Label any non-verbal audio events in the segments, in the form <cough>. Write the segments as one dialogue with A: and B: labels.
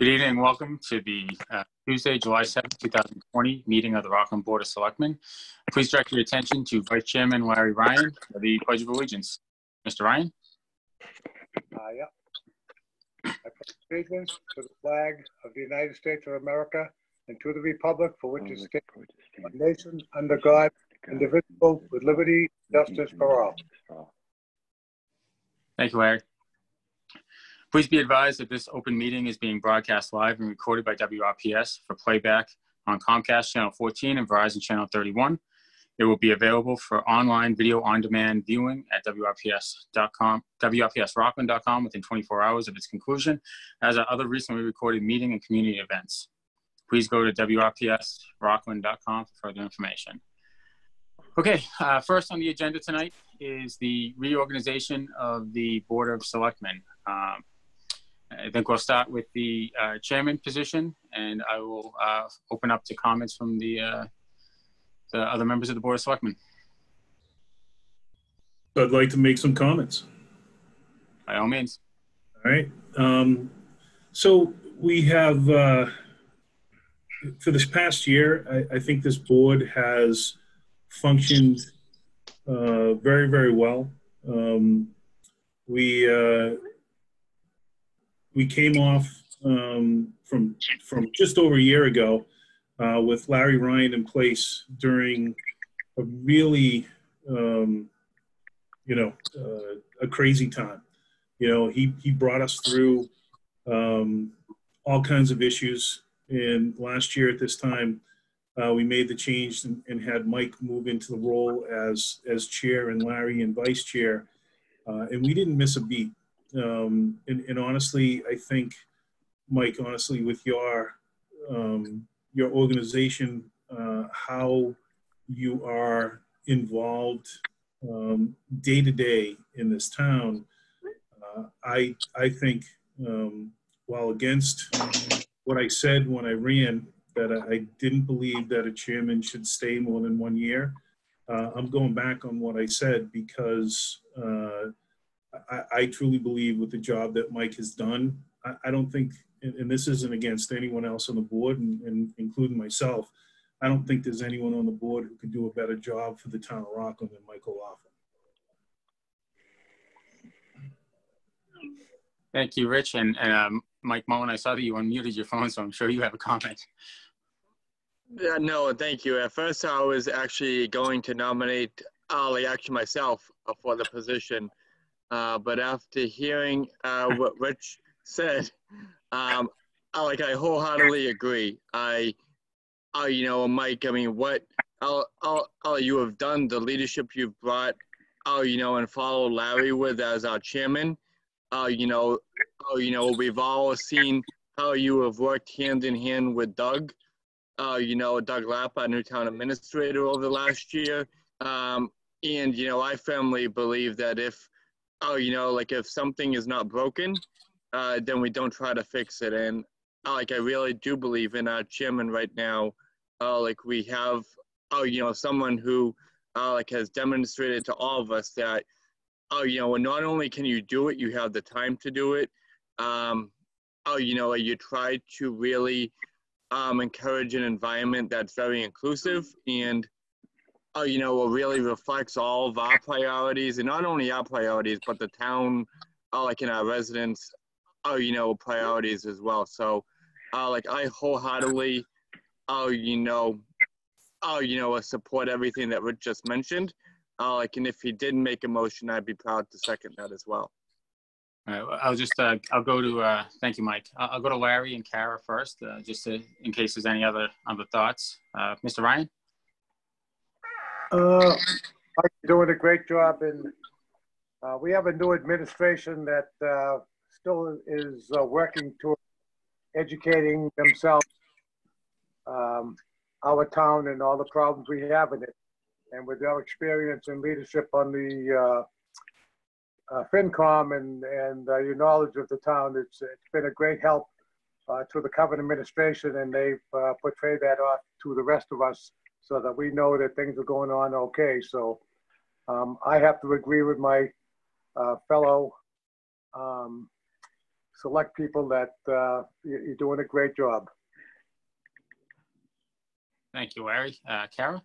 A: Good evening and welcome to the uh, Tuesday, July 7th, 2020 meeting of the Rockland Board of Selectmen. Please direct your attention to Vice Chairman Larry Ryan for the Pledge of Allegiance. Mr. Ryan?
B: Uh, yeah. I pledge allegiance to the flag of the United States of America and to the republic for which it stands, one nation under God, indivisible, with liberty, justice for all.
A: Thank you, Larry. Please be advised that this open meeting is being broadcast live and recorded by WRPS for playback on Comcast Channel 14 and Verizon Channel 31. It will be available for online video on demand viewing at WRPS.com, WRPSRockland.com within 24 hours of its conclusion, as are other recently recorded meeting and community events. Please go to WRPSRockland.com for further information. Okay, uh, first on the agenda tonight is the reorganization of the Board of Selectmen. Um, I think we'll start with the uh, chairman position, and I will uh, open up to comments from the, uh, the other members of the Board of Selectmen.
C: I'd like to make some comments.
A: By all means.
C: All right. Um, so we have, uh, for this past year, I, I think this board has functioned uh, very, very well. Um, we uh, we came off um, from from just over a year ago uh, with Larry Ryan in place during a really um, you know uh, a crazy time. You know, he he brought us through um, all kinds of issues. And last year at this time, uh, we made the change and, and, had Mike move into the role as as chair and Larry and vice chair, uh, and we didn't miss a beat. Um, and, and, honestly, I think, Mike, honestly, with your um, your organization, uh, how you are involved um, day to day in this town, uh, I I think, um, while against what I said when I ran, that I didn't believe that a chairman should stay more than one year. Uh, I'm going back on what I said because uh, I, I, truly believe with the job that Mike has done, I, I don't think, and, and, this isn't against anyone else on the board, and, and, including myself, I don't think there's anyone on the board who could do a better job for the town of Rockland than Michael Laughlin.
A: Thank you, Rich. And, and um, Mike Mullen, I saw that you unmuted your phone, so I'm sure you have a comment.
D: Yeah, no, thank you. At first, I was actually going to nominate Ali, actually myself, uh, for the position. Uh, but after hearing uh, what Rich said, um, I, like I wholeheartedly agree. I, I, you know, Mike. I mean, what all, you have done, the leadership you've brought, oh, you know, and followed Larry with as our chairman. Uh, you know, oh, you know, we've all seen how you have worked hand in hand with Doug. Uh, you know, Doug Lapp, our new town administrator, over the last year. Um, and you know, I firmly believe that if oh, you know, like if something is not broken, uh, then we don't try to fix it. And uh, like I really do believe in our chairman right now. Uh, like we have, oh, you know, someone who uh, like has demonstrated to all of us that, oh, you know, not only can you do it, you have the time to do it. Um, oh, you know, you try to really um, encourage an environment that's very inclusive and uh, you know, really reflects all of our priorities, and not only our priorities, but the town, uh, like in our residents, uh, you know, priorities as well. So, uh, like I wholeheartedly, uh, you know, uh, you know, support everything that Rich just mentioned. Uh, like, and if he didn't make a motion, I'd be proud to second that as well.
A: All right, I'll just, uh, I'll go to, uh, thank you, Mike. I'll, I'll go to Larry and Kara first, uh, just to, in case there's any other, other thoughts. Uh, Mr. Ryan?
B: Uh, doing a great job and, uh, we have a new administration that, uh, still is, uh, working toward educating themselves, um, our town and all the problems we have in it. And with their experience and leadership on the, uh, uh, FinCom and, and uh, your knowledge of the town, it's, it's been a great help, to the current administration and they've, portrayed that off to the rest of us so that we know that things are going on okay. So um, I have to agree with my uh, fellow um, select people that uh, you- you're doing a great job.
A: Thank you, Larry. Uh, Kara?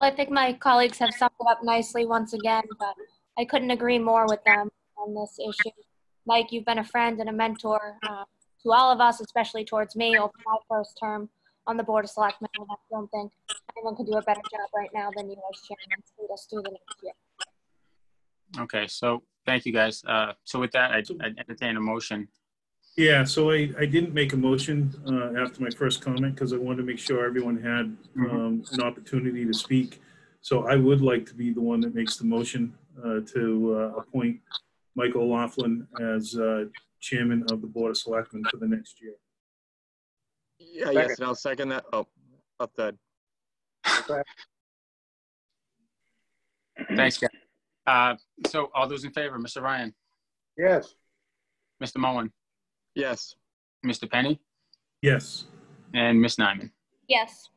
E: I think my colleagues have summed it up nicely once again, but I couldn't agree more with them on this issue. Mike, you've been a friend and a mentor uh, to all of us, especially towards me over my first term on the Board of Selectmen. And I don't think anyone could do a better job right now than you as chairman to lead us through the next year.
A: Okay, so thank you, guys. Uh, so with that, I I entertain a motion.
C: Yeah, so I, I didn't make a motion uh, after my first comment because I wanted to make sure everyone had um, an opportunity to speak. So I would like to be the one that makes the motion uh, to uh, appoint Michael Laughlin as uh, chairman of the Board of Selectmen for the next year.
D: Yeah, yes, and I'll second that. Oh, up that.
A: Thanks, guys. Uh, so all those in favor, Mr. Ryan,
B: Yes,
A: Mr. Mullen,
D: Yes.
A: Mr. Penny,
C: Yes,
A: and Ms. Nyman.
E: Yes.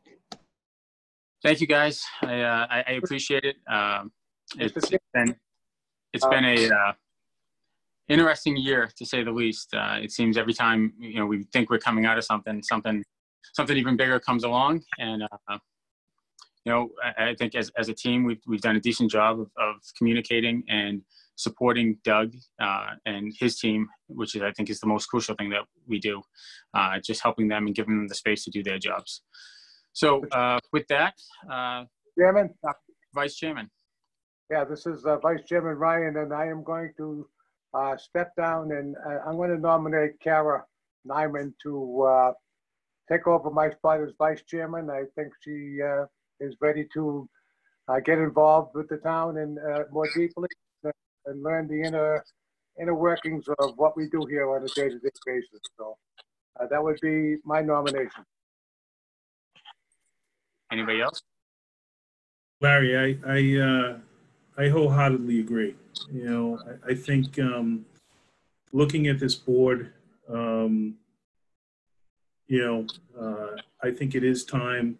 A: Thank you, guys. I, uh, I, I appreciate it. Um, it's
B: Mr.
A: been, it's been a, uh, interesting year to say the least. Uh, it seems every time, you know, we think we're coming out of something, something, something even bigger comes along. And, uh, you know, I, I think as, as a team, we've, we've done a decent job of, of communicating and supporting Doug, uh, and his team, which is, I think is the most crucial thing that we do. Uh, just helping them and giving them the space to do their jobs. So, uh, with that, uh,
B: Chairman,
A: Vice Chairman.
B: yeah, this is uh, Vice Chairman Ryan, and I am going to uh, step down and uh, I'm going to nominate Kara Nyman to uh, take over my spot as Vice Chairman. I think she uh, is ready to uh, get involved with the town and uh, more deeply and learn the inner inner workings of what we do here on a day-to-day basis. So uh, that would be my nomination.
A: Anybody else?
C: Larry, I, I, uh, I wholeheartedly agree. You know, I, I think, um, looking at this board, um, you know, uh, I think it is time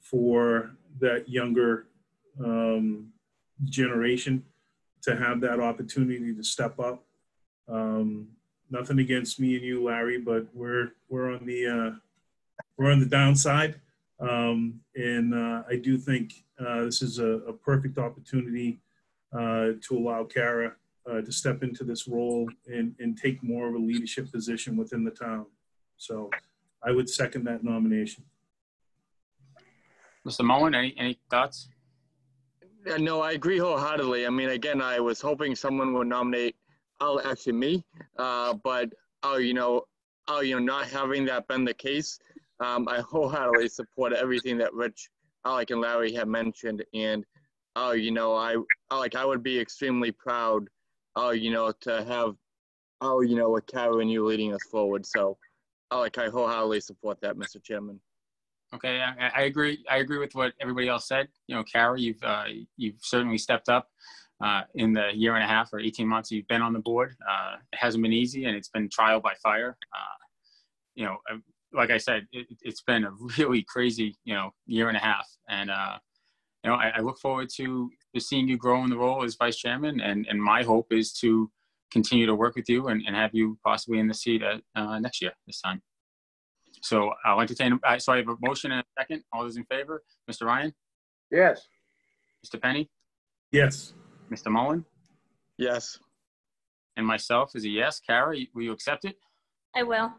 C: for that younger, um, generation to have that opportunity to step up. Um, nothing against me and you, Larry, but we're, we're on the, uh, we're on the downside. Um, and uh, I do think uh, this is a, a perfect opportunity uh, to allow Kara uh, to step into this role and, and take more of a leadership position within the town. So I would second that nomination.
A: Mr. Mullen, any, any thoughts?
D: Yeah, no, I agree wholeheartedly. I mean, again, I was hoping someone would nominate, oh, actually me, uh, but, oh, you know, oh, you know, not having that been the case, um, I <laughs> wholeheartedly support everything that Rich, Alec, and Larry have mentioned. And, oh, you know, I, like, I would be extremely proud, oh, you know, to have, oh, you know, with Kara and you leading us forward. So, Alec, I wholeheartedly support that, Mr. Chairman.
A: Okay, I, I agree. I agree with what everybody else said. You know, Kara, you've uh, you've certainly stepped up uh, in the year and a half or 18 months you've been on the board. Uh, it hasn't been easy, and it's been trial by fire. Uh, you know, like I said, it, it's been a <laughs> really crazy you know year and a half, and uh, you know, I, I look forward to, to seeing you grow in the role as vice chairman. And and my hope is to continue to work with you and, and have you possibly in the seat at, uh, next year this time. So I'll entertain, uh, so I have a motion and a second. All those in favor? Mr. Ryan,
B: Yes,
A: Mr. Penny,
C: Yes,
A: Mr. Mullen,
D: Yes.
A: and myself is a yes. Kara, will you accept it?
E: I will.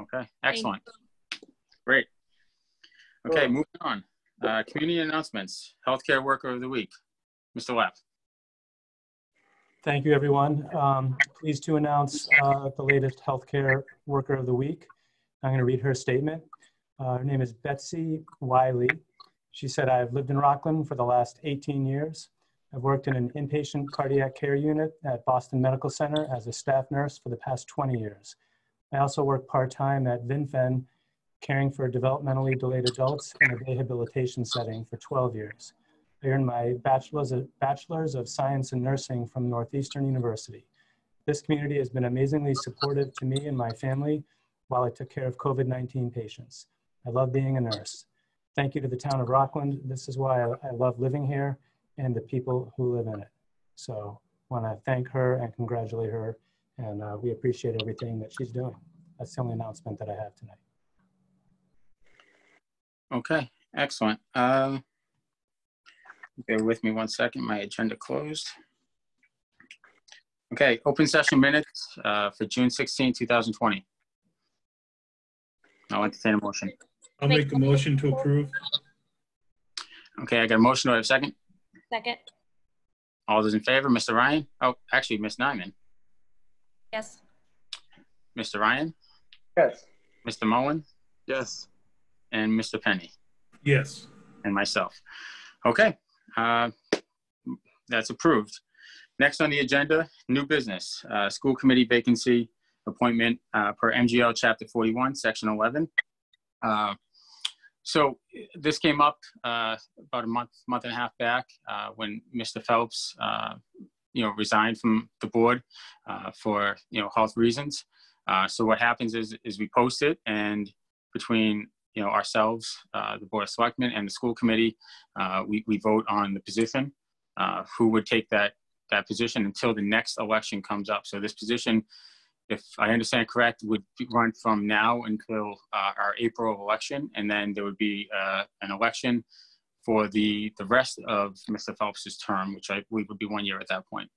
A: Okay, excellent. Great. Okay,
B: Sure.
A: moving on. Uh, community announcements, healthcare worker of the week. Mr. Lapp.
F: Thank you, everyone. Um, Pleased to announce uh, the latest Healthcare Worker of the Week. I'm going to read her statement. Uh, Her name is Betsy Wiley. She said, "I've lived in Rockland for the last 18 years. I've worked in an inpatient cardiac care unit at Boston Medical Center as a staff nurse for the past 20 years. I also work part-time at VinFen, caring for developmentally delayed adults in a rehabilitation setting for 12 years. I earned my bachelor's of, bachelor's of science in nursing from Northeastern University. This community has been amazingly supportive to me and my family while I took care of COVID-19 patients. I love being a nurse. Thank you to the town of Rockland. This is why I, I love living here and the people who live in it. So I want to thank her and congratulate her, and uh, we appreciate everything that she's doing. That's the only announcement that I have tonight.
A: Okay, excellent. Uh, Bear with me one second, my agenda closed. Okay, open session minutes uh, for June 16, 2020. I'll entertain a motion.
C: I'll make a motion to approve.
A: Okay, I got a motion. Do I have a second?
E: Second,
A: All those in favor, Mr. Ryan? Oh, actually, Ms. Nyman.
E: Yes.
A: Mr. Ryan,
B: Yes.
A: Mr. Mullen,
D: Yes.
A: and Mr. Penny,
C: Yes.
A: and myself. Okay, uh, that's approved. Next on the agenda, new business, uh, school committee vacancy appointment uh, per MGL Chapter 41, Section 11. Uh, So this came up uh, about a month, month and a half back uh, when Mr. Phelps, uh, you know, resigned from the board uh, for, you know, health reasons. Uh, So what happens is, is we post it and between, you know, ourselves, uh, the Board of Selectmen and the school committee, uh, we, we vote on the position, uh, who would take that, that position until the next election comes up. So this position, if I understand correct, would run from now until uh, our April election, and then there would be uh, an election for the, the rest of Mr. Phelps's term, which I believe would be one year at that point.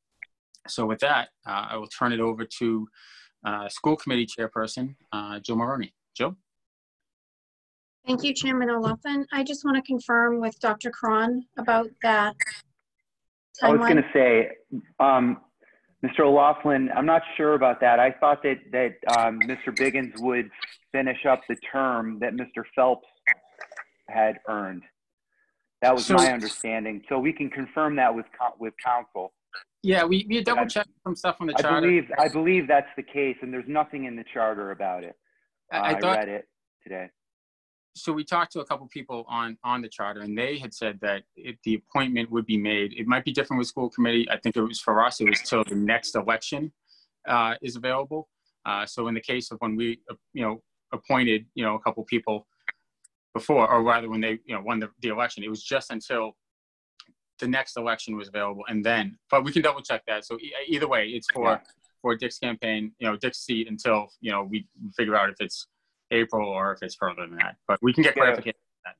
A: So with that, uh, I will turn it over to uh, School Committee Chairperson, uh, Joe Maroney. Joe?
G: Thank you, Chairman O'Loughlin. I just want to confirm with Dr. Cron about that
H: I was going to say, um, Mr. O'Loughlin, I'm not sure about that. I thought that, that um, Mr. Biggins would finish up the term that Mr. Phelps had earned. That was
A: So-
H: my understanding. So we can confirm that with, with council.
A: Yeah, we, we double checked some stuff on the
H: I
A: charter.
H: believe, I believe that's the case, and there's nothing in the charter about it. Uh,
A: I, I
H: I read it today.
A: so we talked to a couple people on on the charter and they had said that if the appointment would be made it might be different with school committee i think it was for us it was till the next election uh, is available uh, so in the case of when we uh, you know appointed you know a couple people before or rather when they you know won the, the election it was just until the next election was available and then but we can double check that so e- either way it's for
H: Yeah.
A: for dick's campaign you know dick's seat until you know we figure out if it's April or if it's further than that. But we can get
H: Yeah.
A: clarification on that.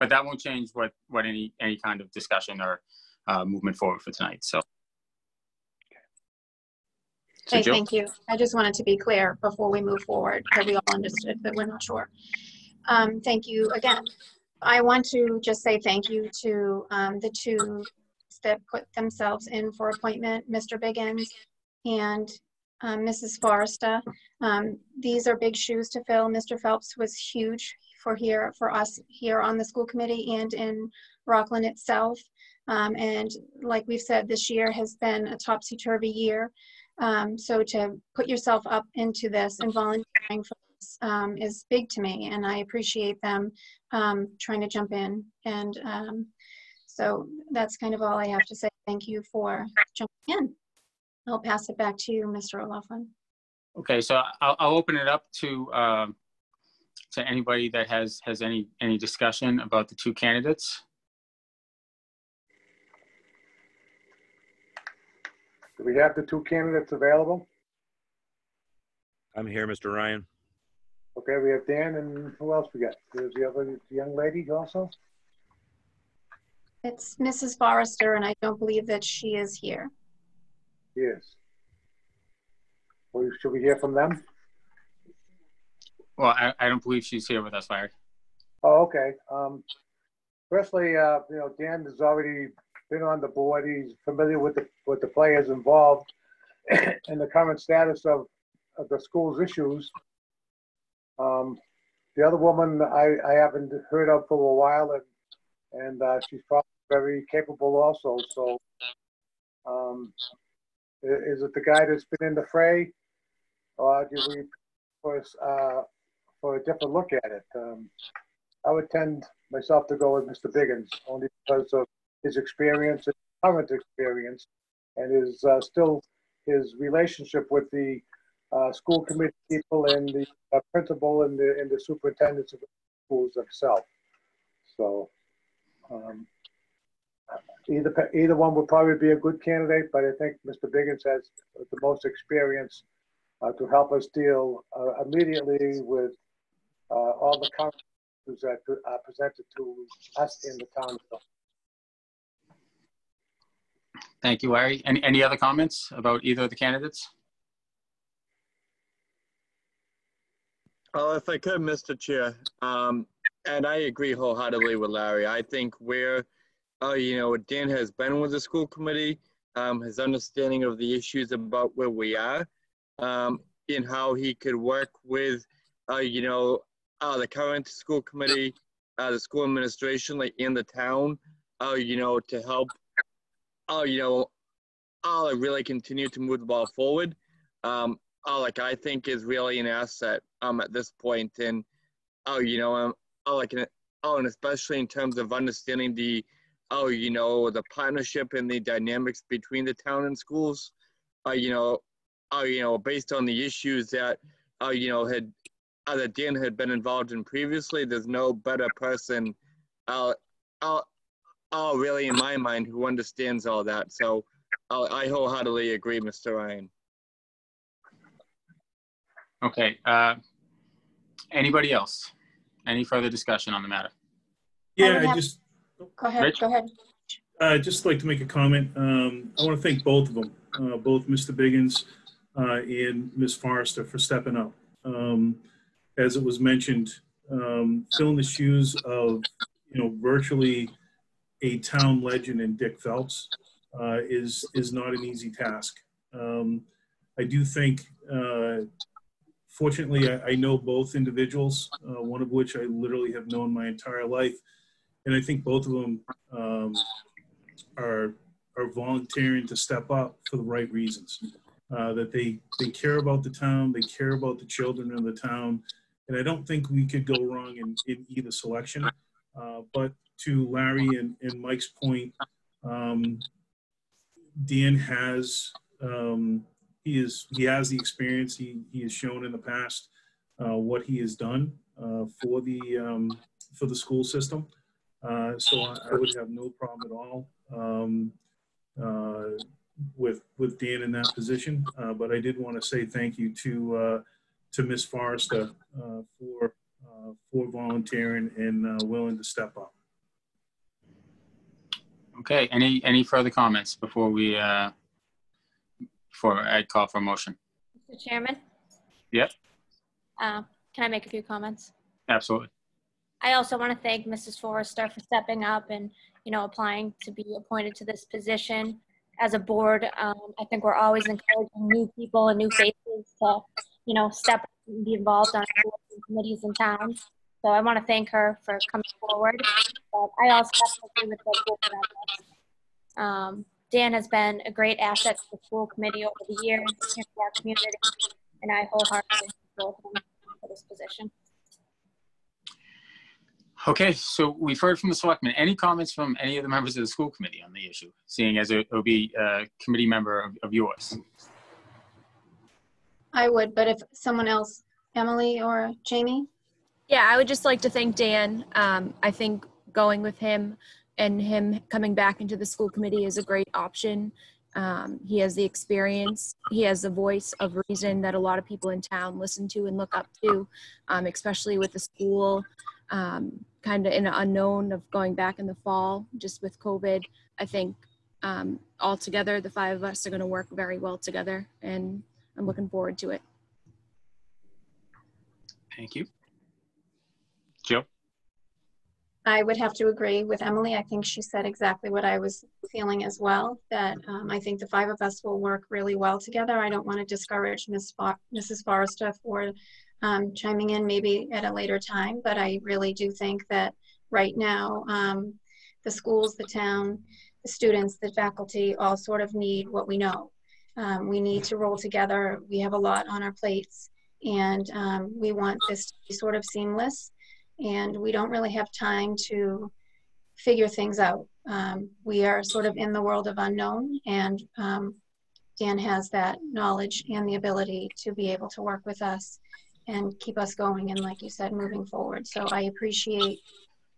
A: But that won't change what, what any, any kind of discussion or uh, movement forward for tonight. So. So
G: Okay,
A: Jill,
G: thank you. I just wanted to be clear before we move forward, that we all understood, that we're not sure. Um, Thank you again. I want to just say thank you to um, the two that put themselves in for appointment, Mr. Biggins and um, Mrs. Forrester. Um, These are big shoes to fill. Mr. Phelps was huge for here, for us here on the school committee and in Rockland itself. Um, And like we've said, this year has been a topsy-turvy year. Um, so to put yourself up into this and volunteering for this um, is big to me, and I appreciate them um, trying to jump in. And um, so that's kind of all I have to say. Thank you for jumping in. I'll pass it back to you, Mr. O'Loughlin.
A: okay, so I'll, I'll open it up to, um, to anybody that has, has any, any discussion about the two candidates.
B: Do we have the two candidates available?
I: I'm here, Mr. Ryan.
B: Okay, we have Dan and who else we got? There's the other young lady also?
G: It's Mrs. Forrester, and I don't believe that she is here.
B: Yes. Well, should we hear from them?
A: Well, I, I don't believe she's here with us, Larry.
B: Oh, okay. Um, firstly, uh, you know, Dan has already been on the board. He's familiar with the, with the players involved <clears throat> and the current status of, of the school's issues. Um, the other woman I, I haven't heard of for a while and, and, uh, she's probably very capable also, so. Um, is it the guy that's been in the fray? Or do we, for, uh, for a different look at it? Um, I would tend myself to go with Mr. Biggins, only because of his experience, his current experience, and his, uh, still, his relationship with the, uh, school committee people and the uh, principal and the, and the superintendents of the schools themselves. So, um, either, either one would probably be a good candidate, but I think Mr. Biggins has the most experience, uh, to help us deal, uh, immediately with, uh, all the current issues that are presented to us in the town.
A: Thank you, Larry. Any, any other comments about either of the candidates?
D: Well, if I could, Mr. Chair, um, and I agree wholeheartedly with Larry. I think where, uh, you know, Dan has been with the school committee, um, his understanding of the issues about where we are, um, in how he could work with, uh, you know, uh, the current school committee, uh, the school administration, like in the town, uh, you know, to help, uh, you know, uh, really continue to move the ball forward. Um, uh, like I think is really an asset at this point and oh you know um oh like an, oh and especially in terms of understanding the oh you know the partnership and the dynamics between the town and schools uh you know oh you know based on the issues that uh you know had uh, that Dan had been involved in previously there's no better person uh uh oh really in my mind who understands all that so uh, I wholeheartedly agree Mr. Ryan
A: Okay, uh, anybody else? Any further discussion on the matter?
C: Yeah,
G: would
C: I just,
G: Go ahead,
A: Rich?
G: go ahead.
C: I'd just like to make a comment. Um, I want to thank both of them, uh, both Mr. Biggins uh, and Ms. Forrester for stepping up. Um, As it was mentioned, um, filling the shoes of, you know, virtually a town legend in Dick Phelps uh, is, is not an easy task. Um, I do think, uh, fortunately, I, I know both individuals, uh, one of which I literally have known my entire life. And I think both of them um, are are volunteering to step up for the right reasons. Uh, that they they care about the town, they care about the children of the town, and I don't think we could go wrong in, in either selection. Uh, but to Larry and, and Mike's point, um, Dan has um, he is he has the experience. He he has shown in the past uh, what he has done uh, for the um, for the school system. Uh, so I, I would have no problem at all um, uh, with with Dan in that position. But I did want to say thank you to to Miss Forrester for for volunteering and willing to step up.
A: Okay, any, any further comments before we, uh, before I call for a motion?
E: Mr. Chairman?
A: Yep.
E: Uh, Can I make a few comments?
A: Absolutely.
E: I also want to thank Mrs. Forrester for stepping up and, you know, applying to be appointed to this position. As a board, um, I think we're always encouraging new people and new faces to, you know, step up and be involved on boards and committees in town. So I want to thank her for coming forward. But I also have to agree with the board on this. Um, Dan has been a great asset to the school committee over the years and to our community, and I wholeheartedly support him for this position.
A: Okay, so we've heard from the selectmen. Any comments from any of the members of the school committee on the issue? Seeing as it will be a committee member of, of yours.
G: I would, but if someone else, Emily or Jamie?
J: Yeah, I would just like to thank Dan. Um, I think going with him and him coming back into the school committee is a great option. Um, he has the experience, he has the voice of reason that a lot of people in town listen to and look up to, um, especially with the school um, kind of in an unknown of going back in the fall, just with COVID. I think um, all together, the five of us are going to work very well together, and I'm looking forward to it.
A: Thank you. Jill?
G: I would have to agree with Emily. I think she said exactly what I was feeling as well, that um, I think the five of us will work really well together. I don't want to discourage Ms. For- Mrs. Forrester for um, chiming in maybe at a later time, but I really do think that right now, um, the schools, the town, the students, the faculty all sort of need what we know. Um, we need to roll together. We have a lot on our plates, and um, we want this to be sort of seamless and we don't really have time to figure things out. Um, we are sort of in the world of unknown, and um, Dan has that knowledge and the ability to be able to work with us and keep us going, and like you said, moving forward. So I appreciate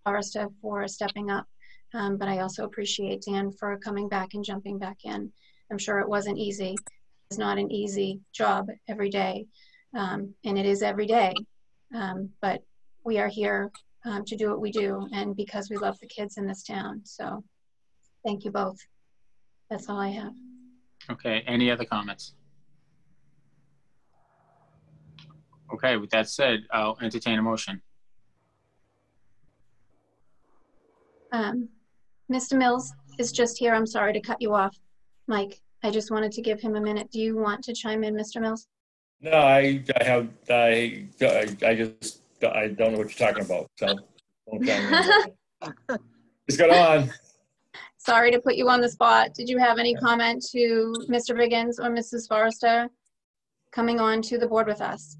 G: Arista for stepping up, um, but I also appreciate Dan for coming back and jumping back in. I'm sure it wasn't easy. It's not an easy job every day, um, and it is every day. Um, but we are here um, to do what we do and because we love the kids in this town. So thank you both. That's all I have.
A: Okay, any other comments? Okay, with that said, I'll entertain a motion.
G: Um, Mr. Mills is just here. I'm sorry to cut you off. Mike, I just wanted to give him a minute. Do you want to chime in, Mr. Mills?
K: No, I, I have, I, I I just, I don't know what you're talking about, so. don't tell me. <laughs> Just got on.
G: Sorry to put you on the spot. Did you have any comment to Mr. Biggins or Mrs. Forrester coming on to the board with us?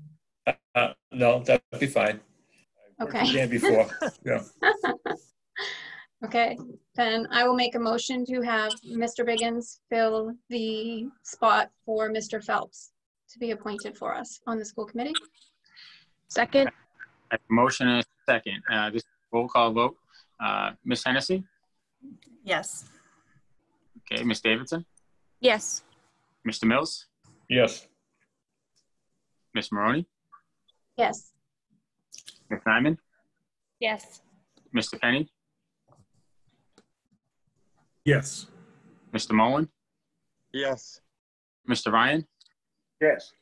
K: Uh, No, that'd be fine.
G: Okay. <laughs>
K: Yeah, before, <laughs> yeah.
G: Okay, then I will make a motion to have Mr. Biggins fill the spot for Mr. Phelps to be appointed for us on the school committee.
J: Second,
A: I have a motion and a second. Uh, This is roll call vote. Uh, Ms. Hennessy?
L: Yes.
A: Okay, Ms. Davidson?
J: yes.
A: Mr. Mills?
K: Yes,
A: Ms. Maroney?
G: Yes,
A: Ms. Nyman?
E: Yes.
A: Mr. Penny?
C: Yes.
A: Mr. Mullen?
D: Yes.
A: Mr. Ryan?
B: Yes.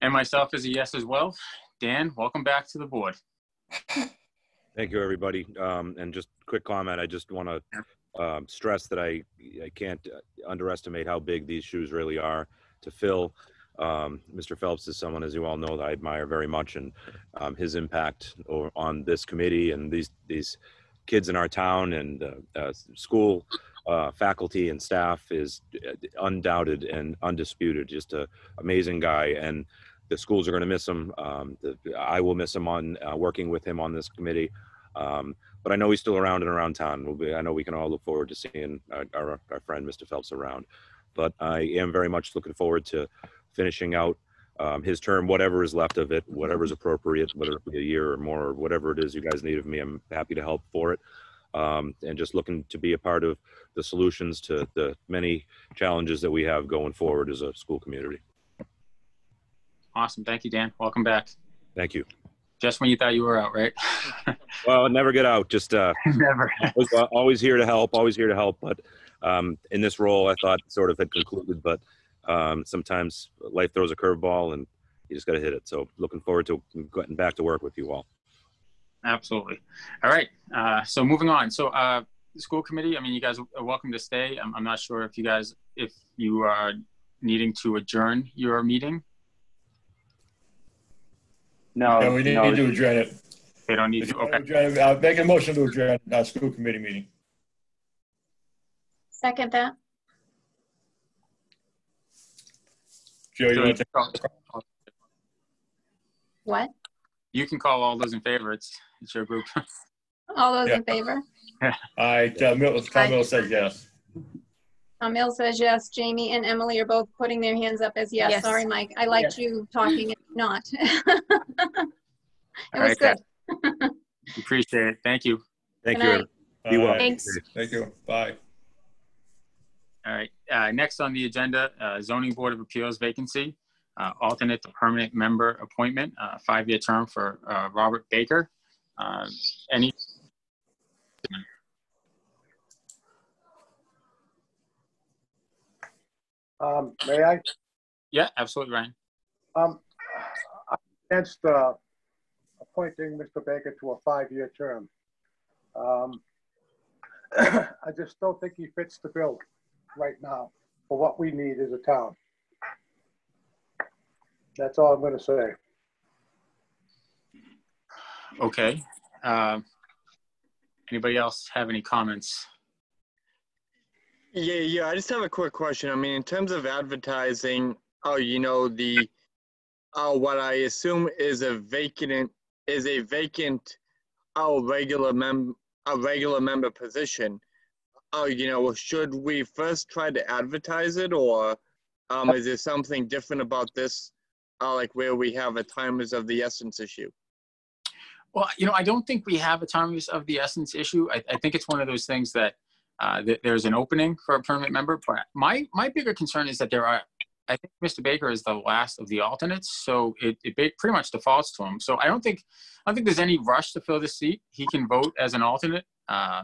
A: And myself is a yes as well. Dan, welcome back to the board. <laughs>
I: Thank you, everybody. Um, and just quick comment, I just want to um, stress that I, I can't underestimate how big these shoes really are to fill. Um, Mr. Phelps is someone, as you all know, that I admire very much, and um, his impact on this committee and these these kids in our town and uh, uh, school uh, faculty and staff is uh, undoubted and undisputed. Just an amazing guy, and the schools are going to miss him. Um, the, I will miss him on uh, working with him on this committee. Um, but I know he's still around and around town. We'll be, I know we can all look forward to seeing our, our, our friend Mr. Phelps around. But I am very much looking forward to finishing out um, his term, whatever is left of it, whatever is appropriate, whether it be a year or more, or whatever it is you guys need of me. I'm happy to help for it. Um, and just looking to be a part of the solutions to the many challenges that we have going forward as a school community.
A: Awesome. Thank you, Dan. Welcome back.
I: Thank you.
A: Just when you thought you were out, right? <laughs>
I: Well, never get out. Just uh, <laughs>
A: Never.
I: always, uh, always here to help. Always here to help. But um, in this role, I thought sort of had concluded. But um, sometimes life throws a curveball, and you just got to hit it. So looking forward to getting back to work with you all.
A: Absolutely. All right. Uh, so moving on. So uh, the school committee. I mean, you guys are welcome to stay. I'm, I'm not sure if you guys, if you are needing to adjourn your meeting.
H: No,
K: no, we need
H: no, need
K: to adjourn it.
A: They don't need to. Okay.
K: adjourn it, uh, Make a motion to adjourn our school committee meeting.
G: second that.
K: Joe, you
A: So
K: want to
A: can call-
G: What?
A: you can call all those in favor. It's it's your group. <laughs>
G: All those
K: Yeah.
G: in favor?
K: All right, uh, Mill, Tom Mills says yes.
G: Tom Mills says yes. Jamie and Emily are both putting their hands up as yes.
J: Yes.
G: Sorry, Mike. I liked you talking and <laughs> not. <laughs> It
A: All
G: was
A: right,
G: good.
A: Appreciate it. Thank you.
I: Thank
G: Good
I: you.
G: night.
I: Be well.
J: Thanks.
K: Thank you, bye.
A: All right. Uh, next on the agenda, uh, zoning board of appeals vacancy, uh, alternate to permanent member appointment, uh, five-year term for uh, Robert Baker. Um, any?
B: Um, may I?
A: Yeah, absolutely, Ryan.
B: Um, I'm against, uh, appointing Mr. Baker to a five-year term. Um, <clears throat> I just don't think he fits the bill right now for what we need as a town. That's all I'm gonna say.
A: Okay. Uh, Anybody else have any comments?
D: Yeah, yeah. I just have a quick question. I mean, in terms of advertising, oh, you know, the, uh, what I assume is a vacant, is a vacant, oh, regular mem, a regular member position. Oh, you know, should we first try to advertise it or, um, is there something different about this? Uh, like where we have a time is of the essence issue?
A: Well, you know, I don't think we have a time of the essence issue. I, I think it's one of those things that, uh, that there's an opening for a permanent member. But my my bigger concern is that there are. I think Mr. Baker is the last of the alternates, so it, it pretty much defaults to him. So I don't think I don't think there's any rush to fill the seat. He can vote as an alternate uh,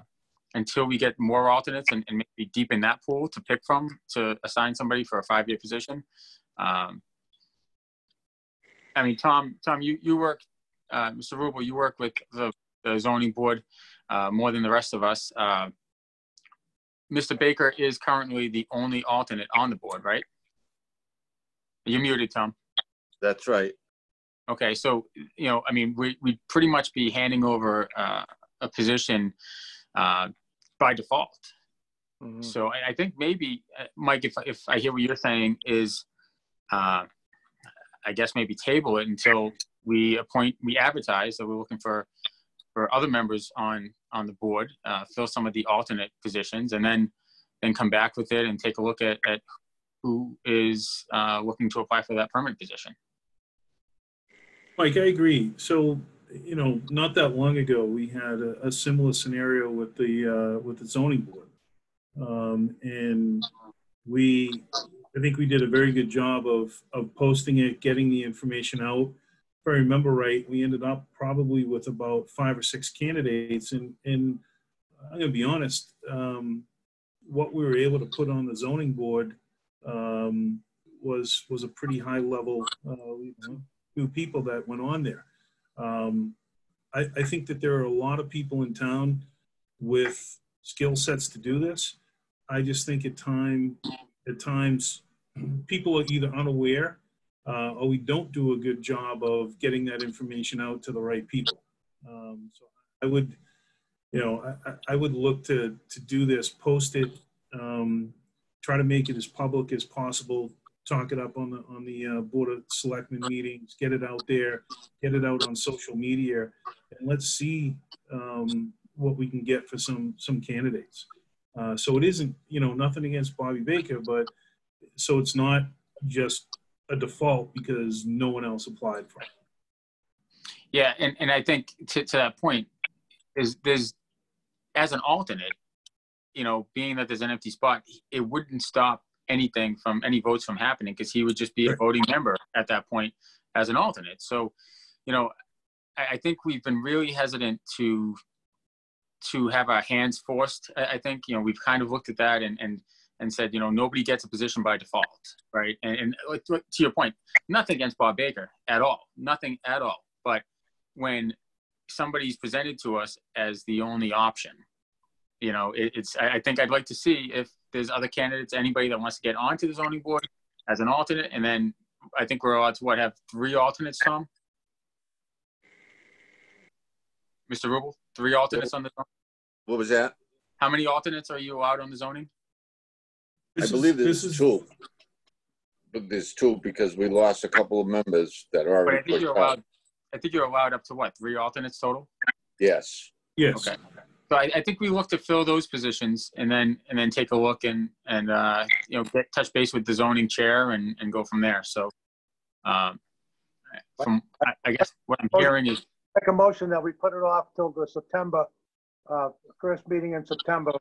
A: until we get more alternates and, and maybe deepen that pool to pick from to assign somebody for a five year position. Um, I mean, Tom, Tom, you you work uh, Mr. Rubel, you work with the, the zoning board uh, more than the rest of us. Mr. Baker is currently the only alternate on the board, right? You're muted, Tom.
L: That's right.
A: Okay, so, you know, I mean, we, we'd pretty much be handing over uh, a position uh, by default.
D: Mhm.
A: So I, I think maybe, uh, Mike, if, if I hear what you're saying is, uh, I guess maybe table it until we appoint, we advertise that we're looking for, for other members on, on the board, uh, fill some of the alternate positions, and then, then come back with it and take a look at, at who is uh, looking to apply for that permanent position.
C: Mike, I agree. So, you know, not that long ago, we had a, a similar scenario with the, uh, with the zoning board. Um, and we, I think we did a very good job of, of posting it, getting the information out. If I remember right, we ended up probably with about five or six candidates and, and I'm gonna be honest, um, what we were able to put on the zoning board, um, was, was a pretty high level, uh, you know, few people that went on there. Um, I, I think that there are a lot of people in town with skill sets to do this. I just think at time, at times, people are either unaware uh, or we don't do a good job of getting that information out to the right people. Um, so I would, you know, I, I- would look to to do this, post it, um, try to make it as public as possible, talk it up on the on the uh, board of selectmen meetings, get it out there, get it out on social media, and let's see um, what we can get for some some candidates. Uh, so it isn't, you know, nothing against Bobby Baker, but so it's not just a default because no one else applied for it.
A: Yeah, and, and I think to, to that point, is there's as an alternate, you know, being that there's an empty spot, it wouldn't stop anything from any votes from happening because he would just be a voting member at that point as an alternate. So, you know, I, I think we've been really hesitant to to have our hands forced. I, I think you know we've kind of looked at that and and and said you know nobody gets a position by default, right? And, and to to your point, nothing against Bob Baker at all, nothing at all. But when somebody's presented to us as the only option, you know, it, it's. I, think I'd like to see if there's other candidates, anybody that wants to get onto the zoning board as an alternate, and then I think we're allowed to what have three alternates, Tom. Mr. Rubel, three alternates on the.
L: What was that?
A: How many alternates are you allowed on the zoning?
L: I
C: This is-
L: believe
C: this
L: there's
C: is-
L: two. But there's two because we lost a couple of members that are
A: But I
L: already
A: think
L: pushed
A: you're
L: out.
A: allowed. I think you're allowed up to what three alternates total.
L: Yes.
C: Yes.
A: Okay. So I, I think we look to fill those positions and then and then take a look and and uh, you know get, touch base with the zoning chair and and go from there. So, um, from I, I guess what I'm hearing is
B: Make a motion that we put it off till the September, uh, first meeting in September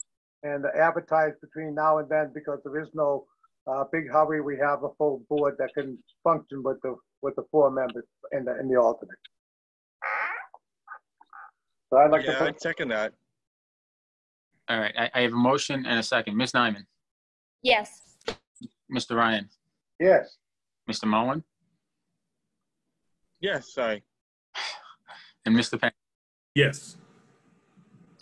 B: and advertise between now and then because there is no, uh, big hurry. We have a full board that can function with the, with the four members and the, and the alternate. So I'd like to
D: Yeah,
B: put,
D: I'd second that.
A: all right. I, I have a motion and a second. Ms. Nyman,
E: Yes.
A: Mr. Ryan,
B: yes,
A: Mr. Mullen,
D: Yes, sorry.
A: and Mr. Penn.
C: Yes.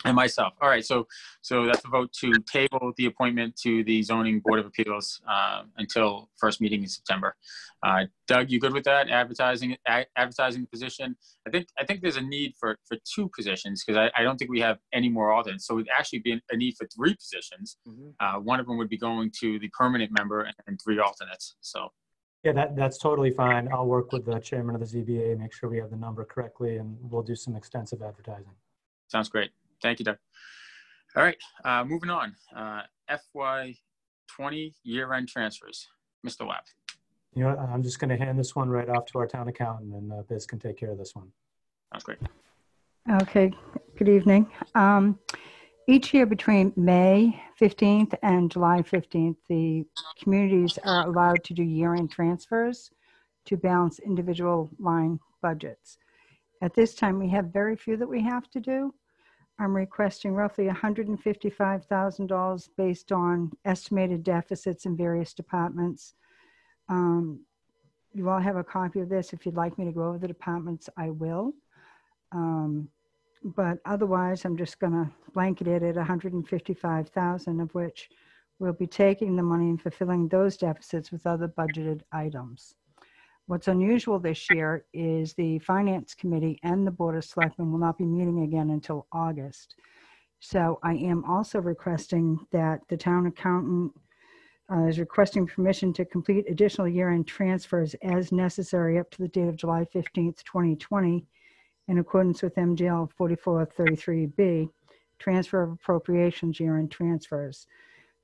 A: And myself. All right, so, so that's a vote to table the appointment to the zoning board of appeals uh, until first meeting in September. Uh, Doug, you good with that? Advertising, advertising position? I think, I think there's a need for, for two positions because I, I don't think we have any more alternates. So it'd actually be a need for three positions. Uh, One of them would be going to the permanent member and three alternates, so.
F: Yeah, that, that's totally fine. I'll work with the chairman of the ZBA, make sure we have the number correctly, and we'll do some extensive advertising.
A: Sounds great. Thank you, Doug. All right, uh, moving on. Uh, FY twenty year-end transfers. Mr. Lapp.
F: You know, I'm just going to hand this one right off to our town accountant, and uh, Biz can take care of this one.
A: Sounds great.
M: Okay, good evening. Um, Each year between May 15th and July 15th, the communities are allowed to do year-end transfers to balance individual line budgets. At this time, we have very few that we have to do. I'm requesting roughly $155,000 based on estimated deficits in various departments. Um, You all have a copy of this. If you'd like me to go over the departments, I will. Um, But otherwise, I'm just gonna blanket it at 155,000 of which we'll be taking the money and fulfilling those deficits with other budgeted items. What's unusual this year is the Finance Committee and the Board of Selectmen will not be meeting again until August. So I am also requesting that the town accountant uh, is requesting permission to complete additional year-end transfers as necessary up to the date of July 15th, 2020, in accordance with MGL 4433B, transfer of appropriations year-end transfers.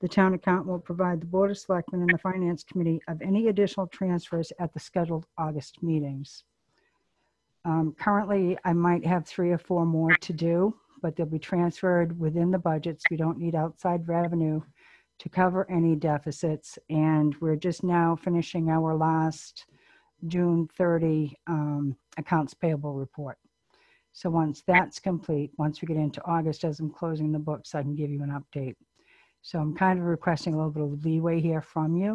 M: The town account will provide the Board of Selectmen and the Finance Committee of any additional transfers at the scheduled August meetings. Um, Currently, I might have three or four more to do, but they'll be transferred within the budgets. We don't need outside revenue to cover any deficits. And we're just now finishing our last June 30 um, accounts payable report. So once that's complete, once we get into August, as I'm closing the books, I can give you an update. So I'm kind of requesting a little bit of leeway here from you,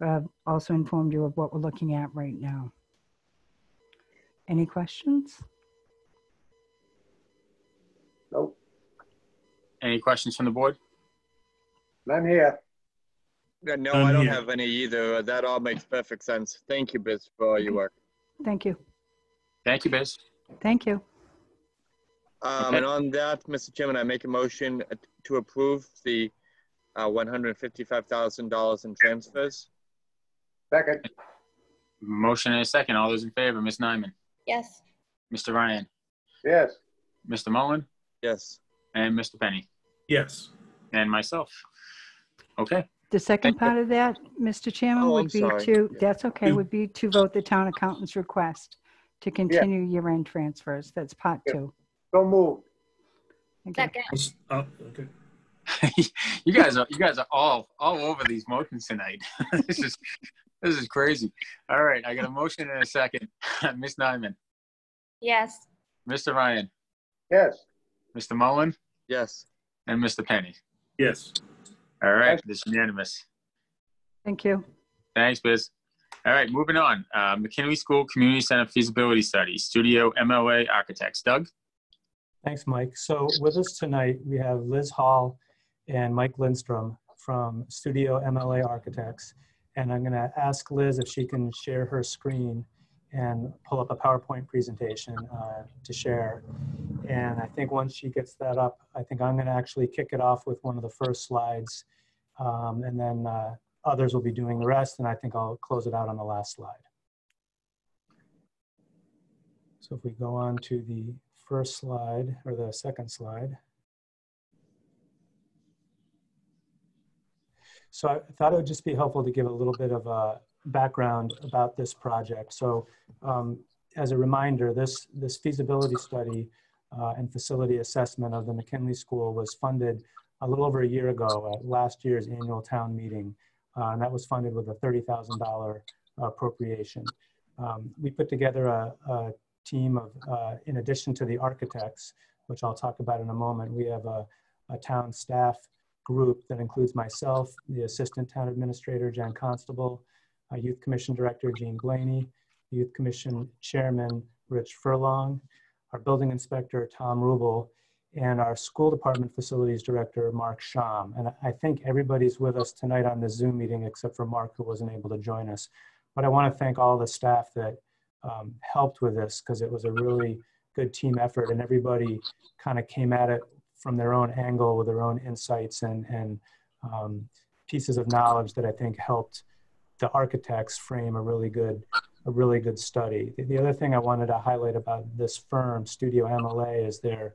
M: but I've also informed you of what we're looking at right now. Any questions?
B: Nope,
A: Any questions from the board?
B: none here.
D: Yeah, No, I don't
C: yeah.
D: have any either. That all makes perfect sense. Thank you, Biz, for all your work.
M: Thank you.
A: Thank you, Biz.
M: Thank you.
D: Um,
A: Okay.
D: and on that, Mr. Chairman, I make a motion to approve the uh, $155,000 in transfers.
B: Second,
A: Motion and a second. All those in favor, Ms. Nyman,
E: Yes.
A: Mr. Ryan,
B: yes,
A: Mr. Mullen,
D: Yes.
A: and Mr. Penny,
C: Yes.
A: and myself. Okay,
M: The second
A: Thank you.
M: part of that, Mr. Chairman,
D: Oh, I'm
M: would be
D: sorry.
M: to,
D: Yeah.
M: that's okay, would be to vote the town accountant's request to continue year-end transfers. That's part
B: Yeah.
M: two.
B: so moved.
M: Thank you.
E: Second.
C: Oh, okay. <laughs>
A: you guys are you guys are all all over these motions tonight. <laughs> this is this is crazy. All right, I got a motion and a second. <laughs> Miss Nyman,
E: Yes.
A: Mr. Ryan,
B: Yes,
A: Mr. Mullen,
D: Yes.
A: and Mr. Penny.
C: Yes.
A: All right, this unanimous.
M: Thank you.
A: Thanks, Biz. All right, moving on. Uh, McKinley School Community Center feasibility study, Studio MLA Architects. Doug.
F: Thanks, Mike. So with us tonight, we have Liz Hall and Mike Lindstrom from Studio MLA Architects. And I'm going to ask Liz if she can share her screen and pull up a PowerPoint presentation uh, to share. And I think once she gets that up, I think I'm going to actually kick it off with one of the first slides. Um, and then uh, others will be doing the rest. And I think I'll close it out on the last slide. So if we go on to the first slide or the second slide. So I thought it would just be helpful to give a little bit of a background about this project. So um, as a reminder, this, this feasibility study uh, and facility assessment of the McKinley School was funded a little over a year ago at last year's annual town meeting. Uh, and that was funded with a $30,000 appropriation. Um, we put together a, a team of, uh, in addition to the architects, which I'll talk about in a moment, we have a, a town staff group that includes myself, the Assistant Town Administrator, Jen Constable, uh, Youth Commission Director, Jean Blaney, Youth Commission Chairman, Rich Furlong, our Building Inspector, Tom Rubel, and our school department facilities director, Mark Sham. And I think everybody's with us tonight on the Zoom meeting except for Mark, who wasn't able to join us. But I want to thank all the staff that um, helped with this because it was a really good team effort and everybody kind of came at it from their own angle with their own insights and, and um, pieces of knowledge that I think helped the architects frame a really good a really good study. The, the other thing I wanted to highlight about this firm, Studio MLA, is they're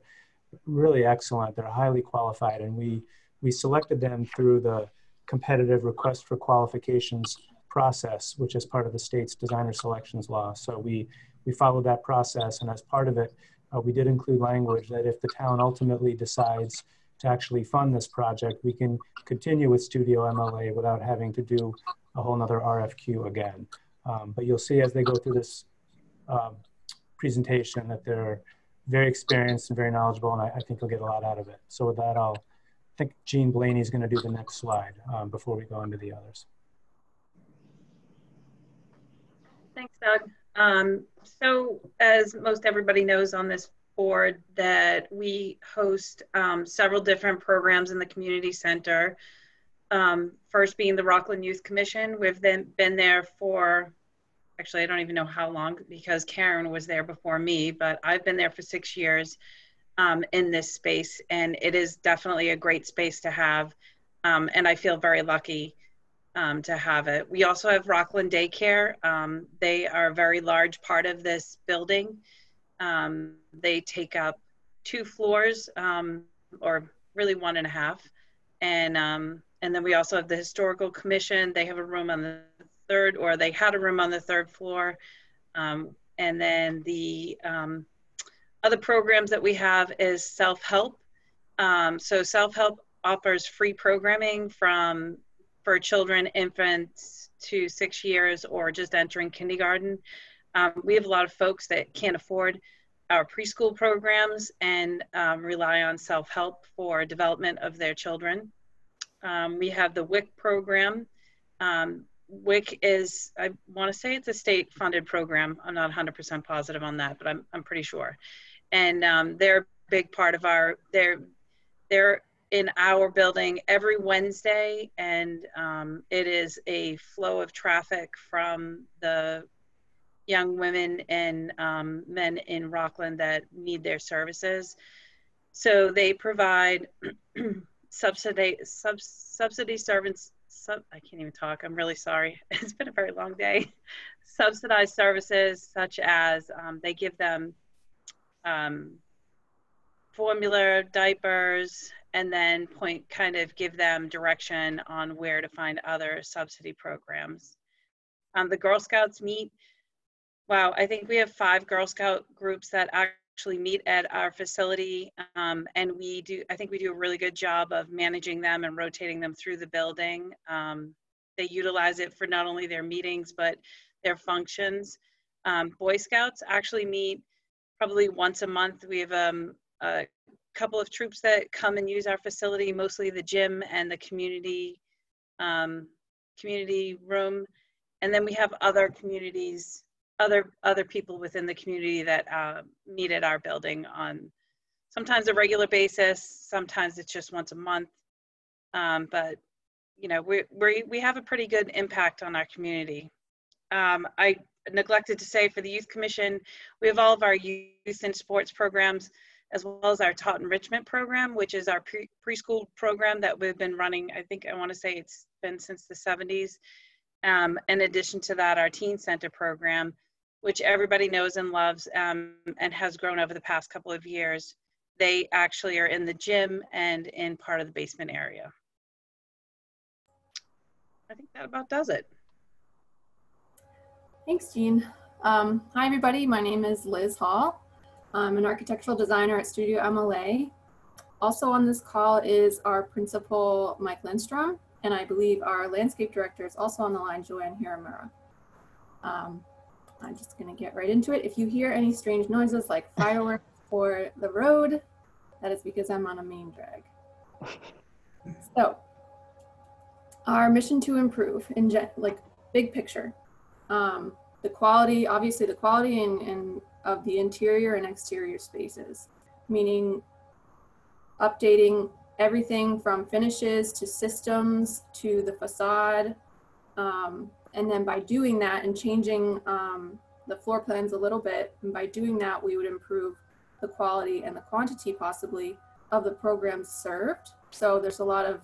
F: really excellent. They're highly qualified, and we we selected them through the competitive request for qualifications process, which is part of the state's designer selections law. So we we followed that process, and as part of it, uh, we did include language that if the town ultimately decides to actually fund this project, we can continue with Studio MLA without having to do a whole nother RFQ again. Um, but you'll see as they go through this um, presentation that they're very experienced and very knowledgeable, and I, I, think you'll get a lot out of it. So with that, I'll I think Jean Blaney is going to do the next slide um, before we go into the others.
N: Thanks, Doug. Um, so as most everybody knows on this board that we host um, several different programs in the community center. Um, first being the Rockland Youth Commission. We've been, been there for, actually, I don't even know how long because Karen was there before me, but I've been there for six years um, in this space, and it is definitely a great space to have. Um, and I feel very lucky um, to have it. We also have Rockland Daycare. Um, they are a very large part of this building. Um, they take up two floors, um, or really one and a half. And, um, and then we also have the Historical Commission. They have a room on the third, or they had a room on the third floor. Um, and then the other programs that we have is self-help. so self-help offers free programming from for children, infants to six years or just entering kindergarten. Um, we have a lot of folks that can't afford our preschool programs and um, rely on self-help for development of their children. Um, we have the WIC program. Um, WIC is, I want to say it's a state-funded program. I'm not 100% positive on that, but I'm, I'm pretty sure. And um, they're a big part of our, they're, they're in our building every Wednesday, and um, it is a flow of traffic from the young women and um, men in Rockland that need their services. So they provide <clears throat> subsidy sub, subsidy servants. Sub, I can't even talk. I'm really sorry. <laughs> It's been a very long day. Subsidized services such as um, they give them um, formula, diapers, and then point kind of give them direction on where to find other subsidy programs. Um, the Girl Scouts meet. Wow, I think we have five Girl Scout groups that actually meet at our facility, um, and we do. I think we do a really good job of managing them and rotating them through the building. Um, they utilize it for not only their meetings but their functions. Um, Boy Scouts actually meet probably once a month. We have um, a couple of troops that come and use our facility, mostly the gym and the community um, community room. And then we have other communities, other other people within the community that uh, meet at our building on sometimes a regular basis. Sometimes it's just once a month. Um, but you know, we we we have a pretty good impact on our community. Um, I neglected to say for the youth commission, we have all of our youth and sports programs as well as our tot enrichment program, which is our pre- preschool program that we've been running. I think I want to say it's been since the 70s. Um, in addition to that, our teen center program, which everybody knows and loves um, and has grown over the past couple of years. They actually are in the gym and in part of the basement area. I think that about does it.
O: Thanks, Jean. Um, hi, everybody. My name is Liz Hall. I'm an architectural designer at Studio MLA. Also on this call is our principal, Mike Lindstrom, and I believe our landscape director is also on the line, Joanne Hiramura. Um, I'm just gonna get right into it. If you hear any strange noises like <laughs> fireworks or the road, that is because I'm on a main drag. So, our mission to improve in like big picture. Um, the quality, obviously the quality and, and of the interior and exterior spaces, meaning updating everything from finishes to systems to the facade. Um, and then by doing that and changing um, the floor plans a little bit, and by doing that, we would improve the quality and the quantity possibly of the programs served. So there's a lot of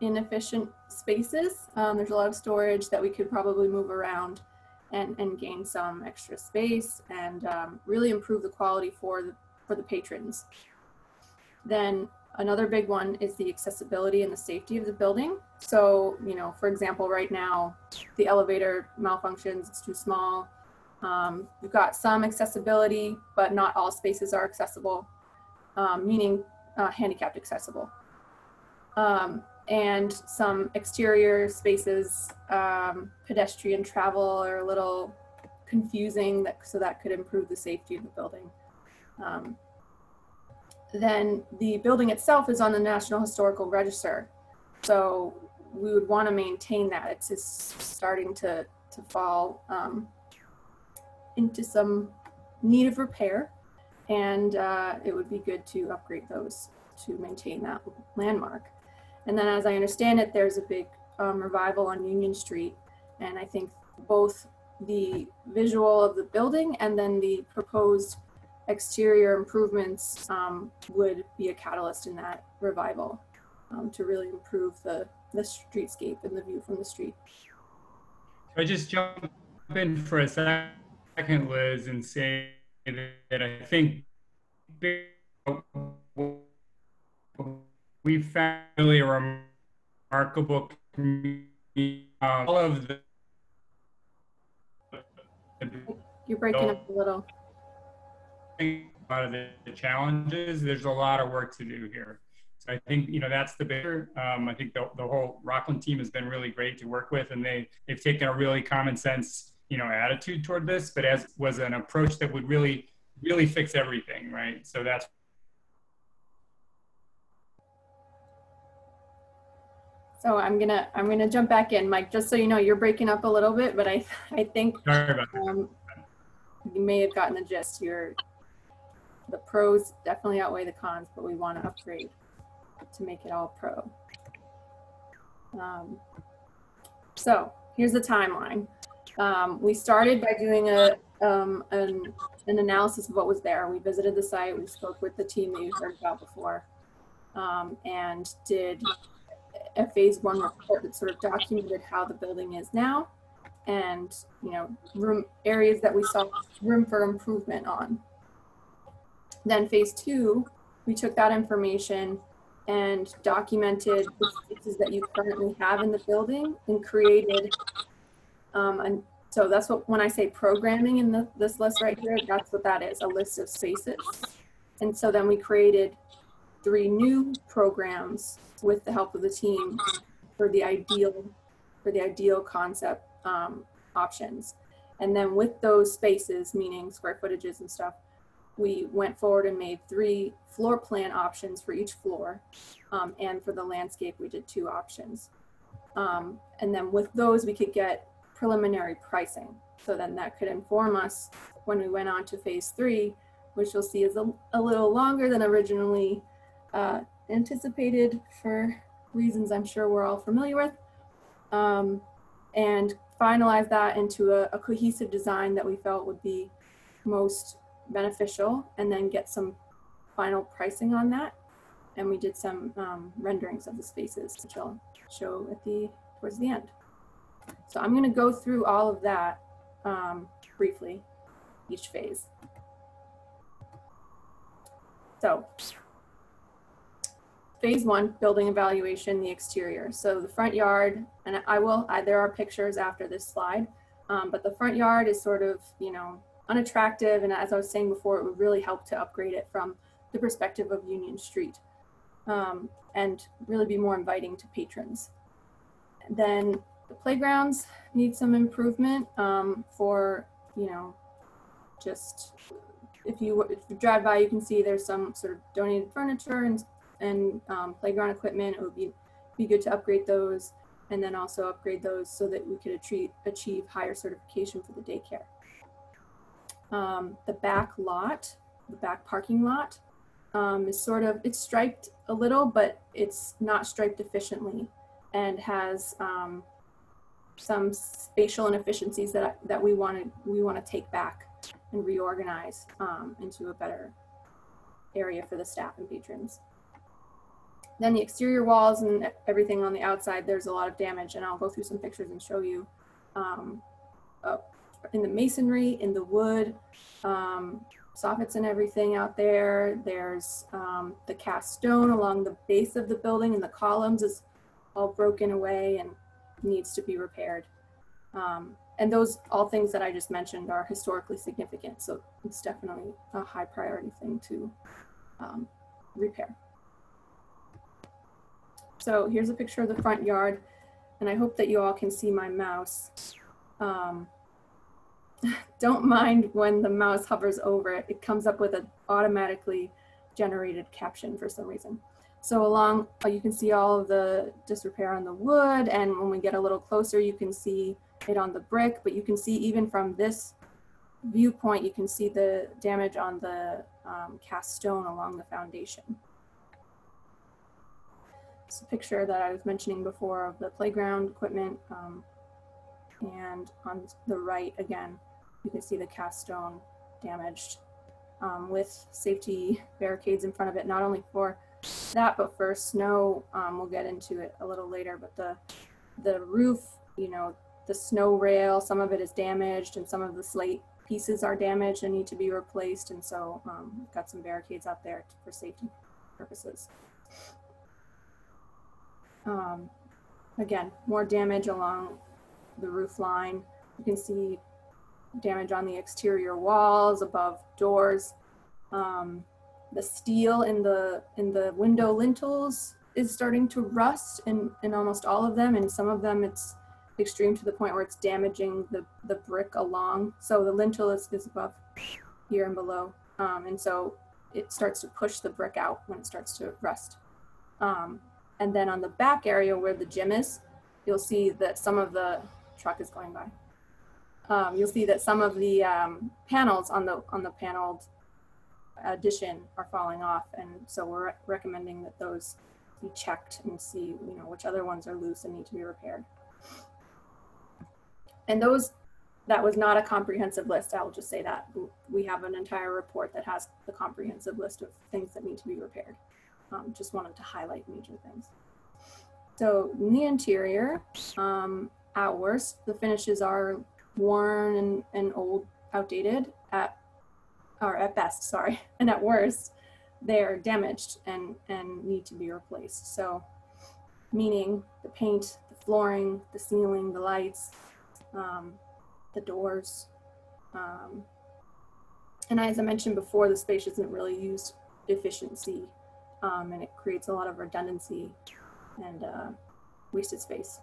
O: inefficient spaces. Um, there's a lot of storage that we could probably move around and, and gain some extra space and um, really improve the quality for the, for the patrons. Then another big one is the accessibility and the safety of the building. So, you know, for example, right now, the elevator malfunctions, it's too small. Um, we've got some accessibility, but not all spaces are accessible, um, meaning uh, handicapped accessible. Um, and some exterior spaces, um, pedestrian travel are a little confusing, that, so that could improve the safety of the building. Um, then the building itself is on the National Historical Register. So we would want to maintain that. It's just starting to, to fall um, into some need of repair. And uh, it would be good to upgrade those to maintain that landmark. And then as I understand it, there's a big um, revival on Union Street. And I think both the visual of the building and then the proposed exterior improvements um, would be a catalyst in that revival um, to really improve the, the streetscape and the view from the street.
P: So I just jump in for a second, Liz, and say that I think we found really a remarkable community. Um, all of the
O: You're breaking up a little.
P: a lot of the, the challenges. There's a lot of work to do here. So I think you know that's the bigger. Um, I think the, the whole Rockland team has been really great to work with, and they they've taken a really common sense you know attitude toward this, but as was an approach that would really really fix everything, right? So that's
O: So I'm gonna I'm gonna jump back in, Mike. Just so you know, you're breaking up a little bit, but I I think um, you may have gotten the gist. You're the pros definitely outweigh the cons, but we want to upgrade to make it all pro. Um, so here's the timeline. Um, we started by doing a um, an, an analysis of what was there. We visited the site. We spoke with the team that you heard about before, um, and did a phase one report that sort of documented how the building is now and you know room areas that we saw room for improvement on. Then phase two we took that information and documented the spaces that you currently have in the building and created um, and so that's what when i say programming in the, this list right here that's what that is a list of spaces. And so then we created three new programs with the help of the team for the ideal for the ideal concept um, options. And then with those spaces, meaning square footages and stuff, we went forward and made three floor plan options for each floor. Um, and for the landscape, we did two options. Um, and then with those, we could get preliminary pricing. So then that could inform us when we went on to phase three, which you'll see is a, a little longer than originally uh, anticipated for reasons I'm sure we're all familiar with, um, and finalize that into a, a, cohesive design that we felt would be most beneficial, and then get some final pricing on that. And we did some um, renderings of the spaces, which I'll show at the towards the end. So I'm going to go through all of that um, briefly, each phase. So phase one, building evaluation, the exterior. So the front yard, and I will, I, there are pictures after this slide, um, but the front yard is sort of, you know, unattractive. And as I was saying before, it would really help to upgrade it from the perspective of Union Street um, and really be more inviting to patrons. Then the playgrounds need some improvement um, for, you know, just if you, if you drive by, you can see there's some sort of donated furniture and and um, playground equipment. It would be, be good to upgrade those and then also upgrade those so that we could achieve, achieve higher certification for the daycare. Um, the back lot, the back parking lot, um, is sort of, it's striped a little, but it's not striped efficiently and has um, some spatial inefficiencies that, that we want to we want to take back and reorganize um, into a better area for the staff and patrons. Then the exterior walls and everything on the outside, there's a lot of damage, and I'll go through some pictures and show you um, uh, in the masonry, in the wood, um, soffits and everything out there. There's um, the cast stone along the base of the building, and the columns is all broken away and needs to be repaired. Um, and those all things that I just mentioned are historically significant, so it's definitely a high priority thing to um, repair. So here's a picture of the front yard, and I hope that you all can see my mouse. Um, <laughs> don't mind when the mouse hovers over it. It comes up with an automatically generated caption for some reason. So along, uh, you can see all of the disrepair on the wood, and when we get a little closer, you can see it on the brick, but you can see even from this viewpoint, you can see the damage on the um, cast stone along the foundation. Picture that I was mentioning before of the playground equipment. Um, and on the right, again, you can see the cast stone damaged um, with safety barricades in front of it, not only for that, but for snow. Um, we'll get into it a little later, but the, the roof, you know, the snow rail, some of it is damaged and some of the slate pieces are damaged and need to be replaced. And so um, we've got some barricades out there for safety purposes. Um, again, more damage along the roof line. You can see damage on the exterior walls, above doors. Um, the steel in the in the window lintels is starting to rust in, in almost all of them. And some of them it's extreme to the point where it's damaging the, the brick along. So the lintel is, is above here and below. Um, and so it starts to push the brick out when it starts to rust. Um, and then on the back area where the gym is, you'll see that some of the truck is going by. Um, you'll see that some of the um, panels on the on the paneled addition are falling off, and so we're recommending that those be checked and see you know which other ones are loose and need to be repaired. And those, that was not a comprehensive list. I'll just say that. We have an entire report that has the comprehensive list of things that need to be repaired. Um, just wanted to highlight major things. So in the interior, um, at worst, the finishes are worn and, and old, outdated at, or at best, sorry, <laughs> and at worst, they're damaged and, and need to be replaced. So meaning the paint, the flooring, the ceiling, the lights, um, the doors. Um, and as I mentioned before, the space isn't really used efficiency um, and it creates a lot of redundancy and uh, wasted space.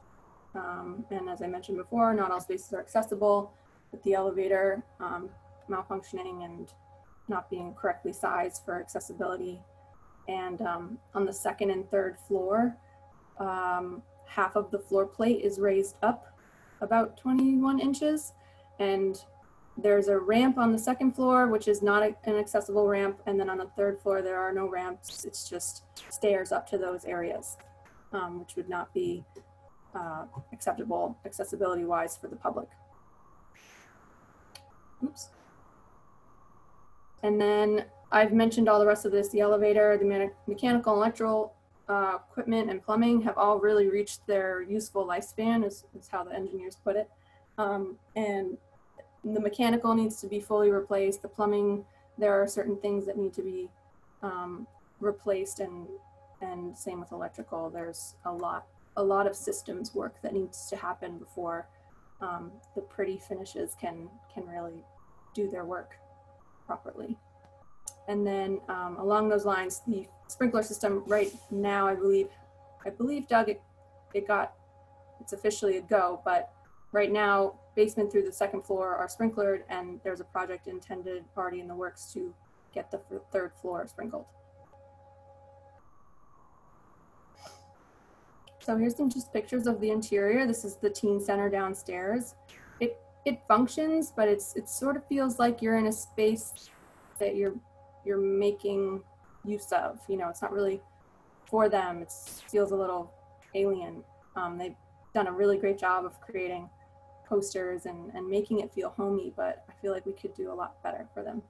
O: Um, and as I mentioned before, not all spaces are accessible with the elevator um, malfunctioning and not being correctly sized for accessibility. And um, on the second and third floor, um, half of the floor plate is raised up about 21 inches. And there's a ramp on the second floor, which is not a, an accessible ramp. And then on the third floor, there are no ramps. It's just stairs up to those areas, um, which would not be uh, acceptable accessibility wise for the public. Oops. And then I've mentioned all the rest of this, the elevator, the me mechanical electrical uh, equipment and plumbing have all really reached their useful lifespan is, is how the engineers put it. Um, and the mechanical needs to be fully replaced. The plumbing, there are certain things that need to be um, replaced and, and same with electrical. There's a lot, a lot of systems work that needs to happen before um, the pretty finishes can, can really do their work properly. And then um, along those lines, the sprinkler system right now, I believe, I believe Doug, it, it got, it's officially a go, but right now basement through the second floor are sprinklered and there's a project intended already in the works to get the third floor sprinkled. So here's some just pictures of the interior. This is the teen center downstairs. It it functions, but it's it sort of feels like you're in a space that you're you're making use of. You know, it's not really for them. It feels a little alien. Um, they've done a really great job of creating posters and, and making it feel homey, but I feel like we could do a lot better for them.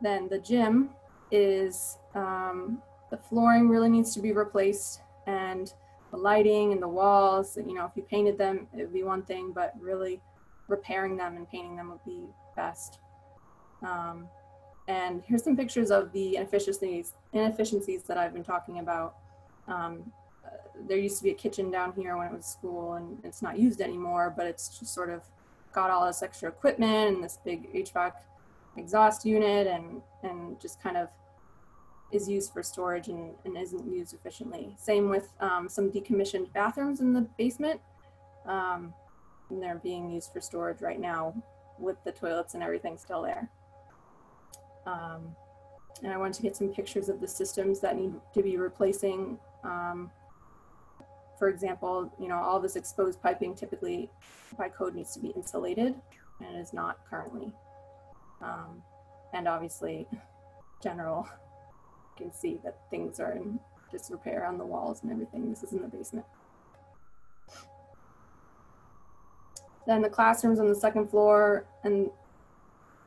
O: Then the gym is um, the flooring really needs to be replaced and the lighting and the walls, you know, if you painted them, it would be one thing, but really repairing them and painting them would be best. Um, and here's some pictures of the inefficiencies, inefficiencies that I've been talking about. Um, there used to be a kitchen down here when it was school and it's not used anymore, but it's just sort of got all this extra equipment and this big HVAC exhaust unit and, and just kind of is used for storage and, and isn't used efficiently. Same with um, some decommissioned bathrooms in the basement. Um, and they're being used for storage right now with the toilets and everything still there. Um, and I wanted to get some pictures of the systems that need to be replacing. Um, for example, you know, all this exposed piping typically by code needs to be insulated and is not currently. Um, and obviously <laughs> general you can see that things are in disrepair on the walls and everything. This is in the basement. Then the classrooms on the second floor and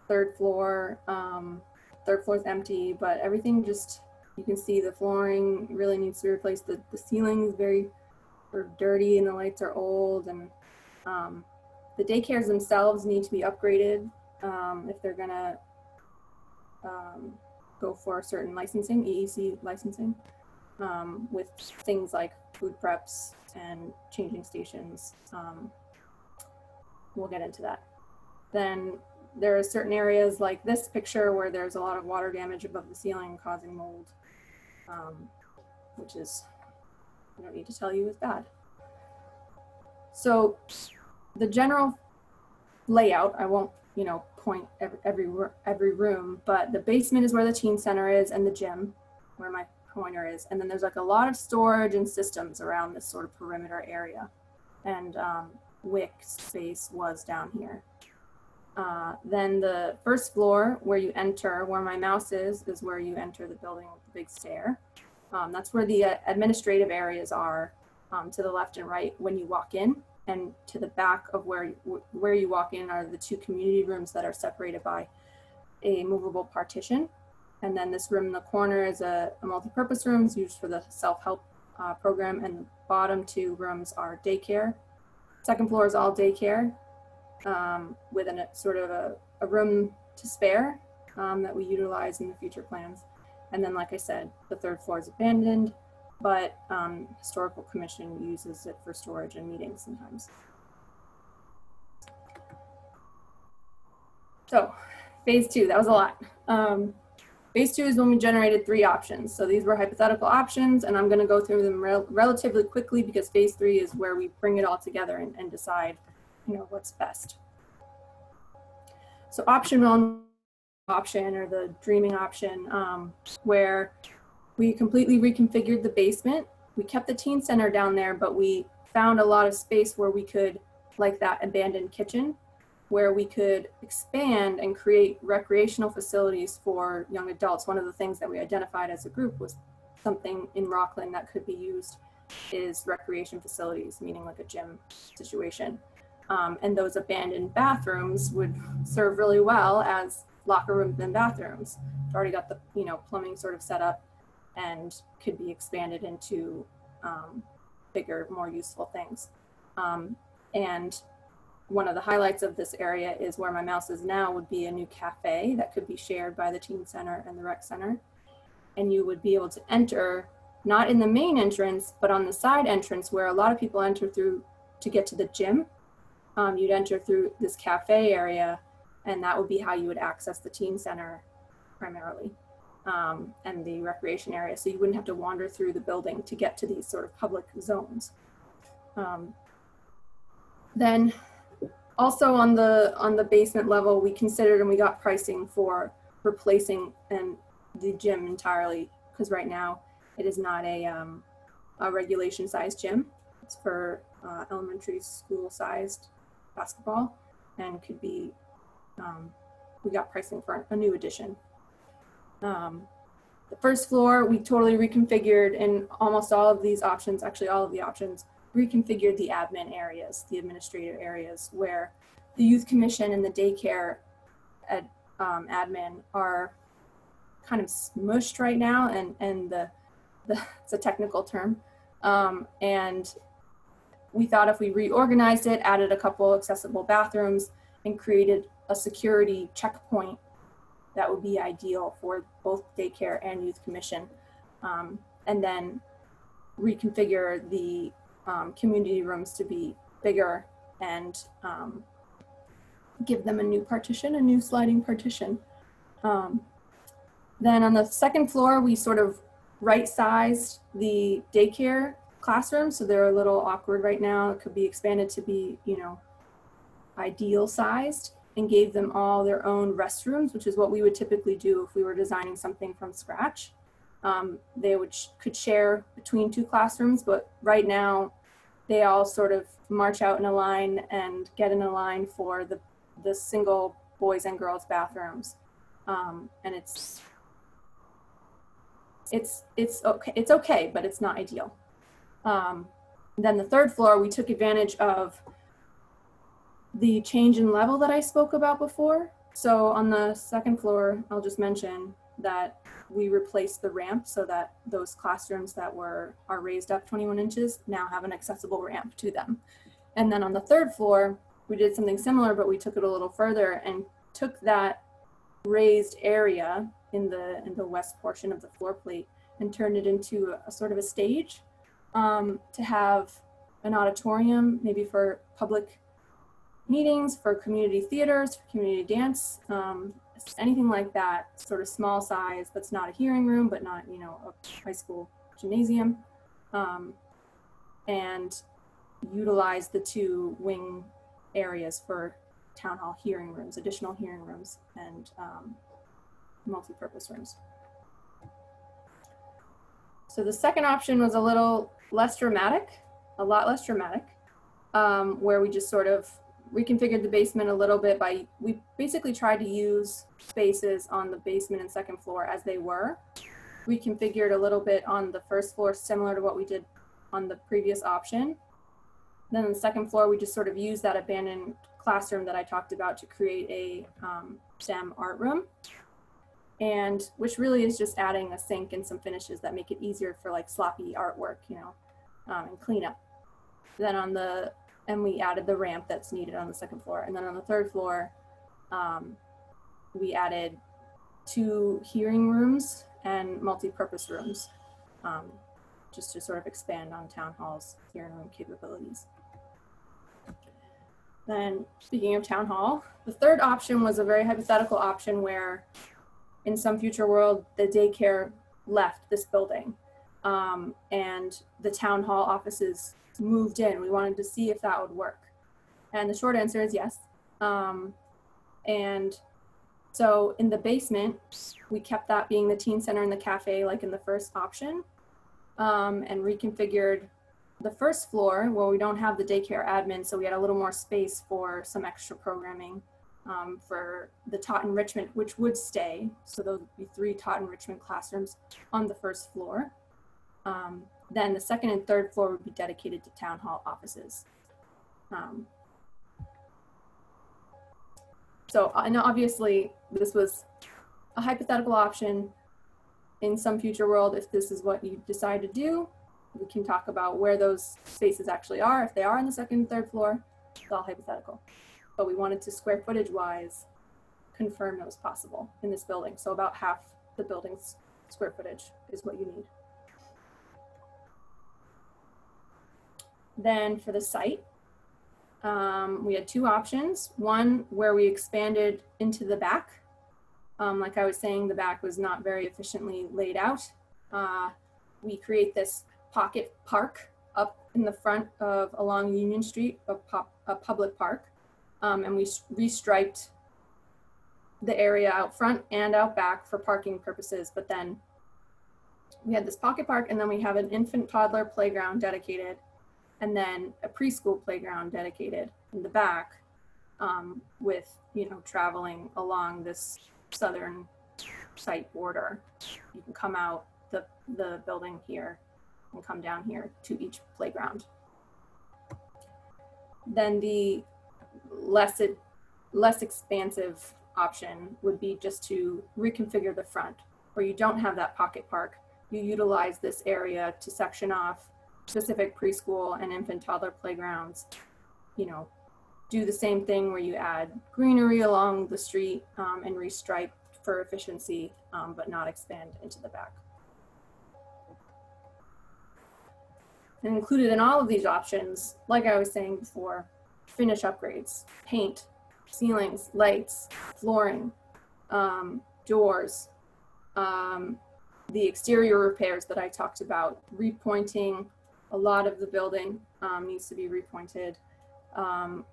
O: third floor. Um, third floor is empty, but everything just, you can see the flooring really needs to be replaced. The, the ceiling is very of dirty and the lights are old and um, the daycares themselves need to be upgraded um, if they're gonna um, go for certain licensing, EEC licensing, um, with things like food preps and changing stations. Um, we'll get into that. Then there are certain areas like this picture where there's a lot of water damage above the ceiling causing mold, um, which is, I don't need to tell you, is bad. So the general layout, I won't, you know, point every, every, every room, but the basement is where the teen center is and the gym where my pointer is. And then there's like a lot of storage and systems around this sort of perimeter area. And um, space was down here. Uh, then the first floor where you enter, where my mouse is, is where you enter the building with the big stair. Um, that's where the uh, administrative areas are um, to the left and right when you walk in and to the back of where, where you walk in are the two community rooms that are separated by a movable partition. And then this room in the corner is a, a multi-purpose room it's used for the self-help uh, program and the bottom two rooms are daycare. Second floor is all daycare um, with a sort of a, a, room to spare um, that we utilize in the future plans. And then, like I said, the third floor is abandoned but um, historical commission uses it for storage and meetings sometimes. So phase two, that was a lot. Um, phase two is when we generated three options. So these were hypothetical options and I'm gonna go through them rel relatively quickly because phase three is where we bring it all together and, and decide you know, what's best. So option one option or the dreaming option um, where we completely reconfigured the basement. We kept the teen center down there, but we found a lot of space where we could, like that abandoned kitchen, where we could expand and create recreational facilities for young adults. One of the things that we identified as a group was something in Rockland that could be used is recreation facilities, meaning like a gym situation. Um, and those abandoned bathrooms would serve really well as locker rooms and bathrooms. already got the you know plumbing sort of set up and could be expanded into um, bigger, more useful things. Um, and one of the highlights of this area is where my mouse is now would be a new cafe that could be shared by the teen center and the rec center. And you would be able to enter not in the main entrance, but on the side entrance where a lot of people enter through to get to the gym. Um, you'd enter through this cafe area and that would be how you would access the teen center primarily um, and the recreation area. So you wouldn't have to wander through the building to get to these sort of public zones. Um, then also on the on the basement level, we considered and we got pricing for replacing and the gym entirely because right now it is not a, um, a regulation sized gym. It's for uh, elementary school sized basketball and could be, um, we got pricing for a new addition um, the first floor, we totally reconfigured and almost all of these options, actually all of the options, reconfigured the admin areas, the administrative areas where the youth commission and the daycare ad, um, admin are kind of smushed right now and, and the, the <laughs> it's a technical term. Um, and we thought if we reorganized it, added a couple accessible bathrooms and created a security checkpoint that would be ideal for both daycare and youth commission. Um, and then reconfigure the um, community rooms to be bigger and um, give them a new partition, a new sliding partition. Um, then on the second floor, we sort of right sized the daycare classrooms. So they're a little awkward right now. It could be expanded to be, you know, ideal sized and gave them all their own restrooms, which is what we would typically do if we were designing something from scratch. Um, they would could share between two classrooms, but right now they all sort of march out in a line and get in a line for the, the single boys and girls bathrooms. Um, and it's, it's, it's okay, it's okay, but it's not ideal. Um, then the third floor, we took advantage of the change in level that I spoke about before. So on the second floor, I'll just mention that we replaced the ramp so that those classrooms that were are raised up 21 inches now have an accessible ramp to them. And then on the third floor, we did something similar, but we took it a little further and took that raised area in the in the west portion of the floor plate and turned it into a, a sort of a stage um, to have an auditorium, maybe for public meetings, for community theaters, for community dance, um, anything like that, sort of small size that's not a hearing room, but not, you know, a high school gymnasium. Um, and utilize the two wing areas for town hall hearing rooms, additional hearing rooms, and um, multi-purpose rooms. So the second option was a little less dramatic, a lot less dramatic, um, where we just sort of reconfigured the basement a little bit by, we basically tried to use spaces on the basement and second floor as they were. Reconfigured a little bit on the first floor, similar to what we did on the previous option. Then the second floor, we just sort of used that abandoned classroom that I talked about to create a um, STEM art room. And which really is just adding a sink and some finishes that make it easier for like sloppy artwork, you know, um, and cleanup. Then on the and we added the ramp that's needed on the second floor. And then on the third floor, um, we added two hearing rooms and multi-purpose rooms, um, just to sort of expand on town hall's hearing room capabilities. Then speaking of town hall, the third option was a very hypothetical option where in some future world, the daycare left this building um, and the town hall offices moved in. We wanted to see if that would work. And the short answer is yes. Um, and so in the basement, we kept that being the teen center and the cafe, like in the first option, um, and reconfigured the first floor where we don't have the daycare admin. So we had a little more space for some extra programming um, for the tot enrichment, which would stay. So there would be three tot enrichment classrooms on the first floor. Um, then the second and third floor would be dedicated to town hall offices. Um, so, and obviously this was a hypothetical option in some future world. If this is what you decide to do, we can talk about where those spaces actually are. If they are on the second and third floor, it's all hypothetical. But we wanted to square footage wise confirm it was possible in this building. So about half the building's square footage is what you need. Then for the site, um, we had two options. One where we expanded into the back. Um, like I was saying, the back was not very efficiently laid out. Uh, we create this pocket park up in the front of along Union Street, a, pop, a public park, um, and we restriped the area out front and out back for parking purposes. But then we had this pocket park, and then we have an infant toddler playground dedicated and then a preschool playground dedicated in the back um, with you know traveling along this southern site border. You can come out the, the building here and come down here to each playground. Then the less, less expansive option would be just to reconfigure the front where you don't have that pocket park. You utilize this area to section off specific preschool and infant toddler playgrounds. You know, do the same thing where you add greenery along the street um, and restripe for efficiency, um, but not expand into the back. And included in all of these options, like I was saying before, finish upgrades, paint, ceilings, lights, flooring, um, doors, um, the exterior repairs that I talked about, repointing a lot of the building um, needs to be repointed. Um,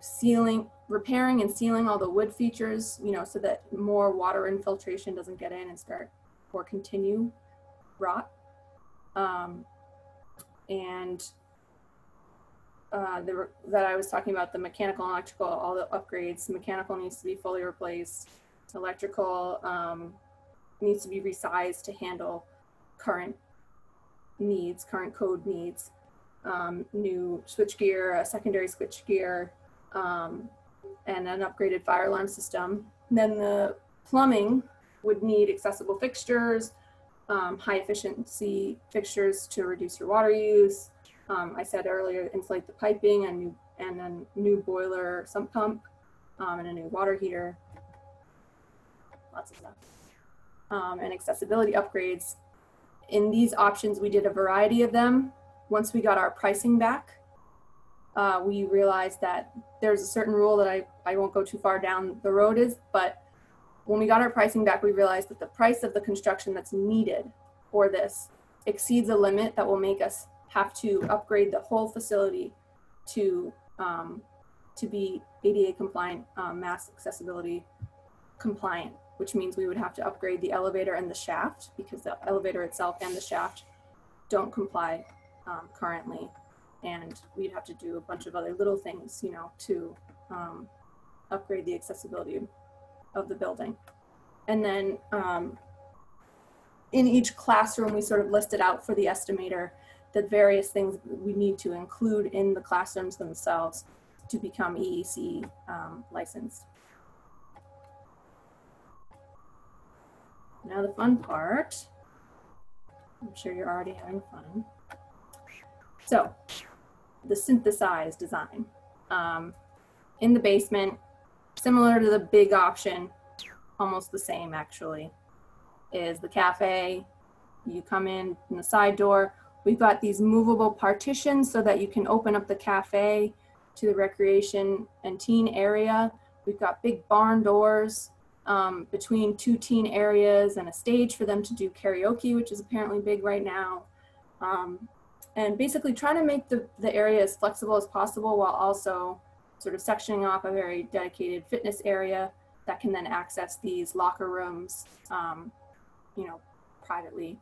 O: sealing, repairing and sealing all the wood features, you know, so that more water infiltration doesn't get in and start or continue rot. Um, and uh, the, that I was talking about, the mechanical and electrical, all the upgrades, mechanical needs to be fully replaced. Electrical um, needs to be resized to handle current needs, current code needs. Um, new switchgear, a secondary switchgear, um, and an upgraded fire alarm system. Then the plumbing would need accessible fixtures, um, high efficiency fixtures to reduce your water use. Um, I said earlier, insulate the piping and new and a new boiler sump pump um, and a new water heater. Lots of stuff. Um, and accessibility upgrades. In these options, we did a variety of them. Once we got our pricing back, uh, we realized that there's a certain rule that I, I won't go too far down the road is, but when we got our pricing back, we realized that the price of the construction that's needed for this exceeds a limit that will make us have to upgrade the whole facility to um, to be ADA compliant, um, mass accessibility compliant, which means we would have to upgrade the elevator and the shaft because the elevator itself and the shaft don't comply um, currently and we'd have to do a bunch of other little things, you know, to um, upgrade the accessibility of the building. And then um, in each classroom, we sort of listed out for the estimator the various things we need to include in the classrooms themselves to become EEC um, licensed. Now the fun part, I'm sure you're already having fun. So the synthesized design. Um, in the basement, similar to the big option, almost the same actually, is the cafe. You come in from the side door. We've got these movable partitions so that you can open up the cafe to the recreation and teen area. We've got big barn doors um, between two teen areas and a stage for them to do karaoke, which is apparently big right now. Um, and basically trying to make the, the area as flexible as possible while also sort of sectioning off a very dedicated fitness area that can then access these locker rooms, um, you know, privately.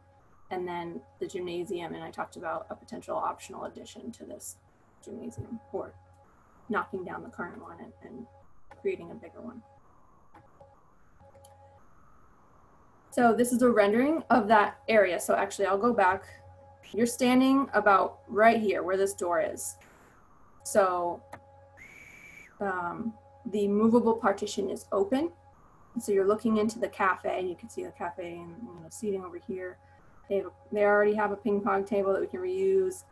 O: And then the gymnasium, and I talked about a potential optional addition to this gymnasium or knocking down the current one and, and creating a bigger one. So this is a rendering of that area. So actually I'll go back you're standing about right here where this door is. So um, the movable partition is open. So you're looking into the cafe. You can see the cafe and you know, seating over here. They, have, they already have a ping pong table that we can reuse.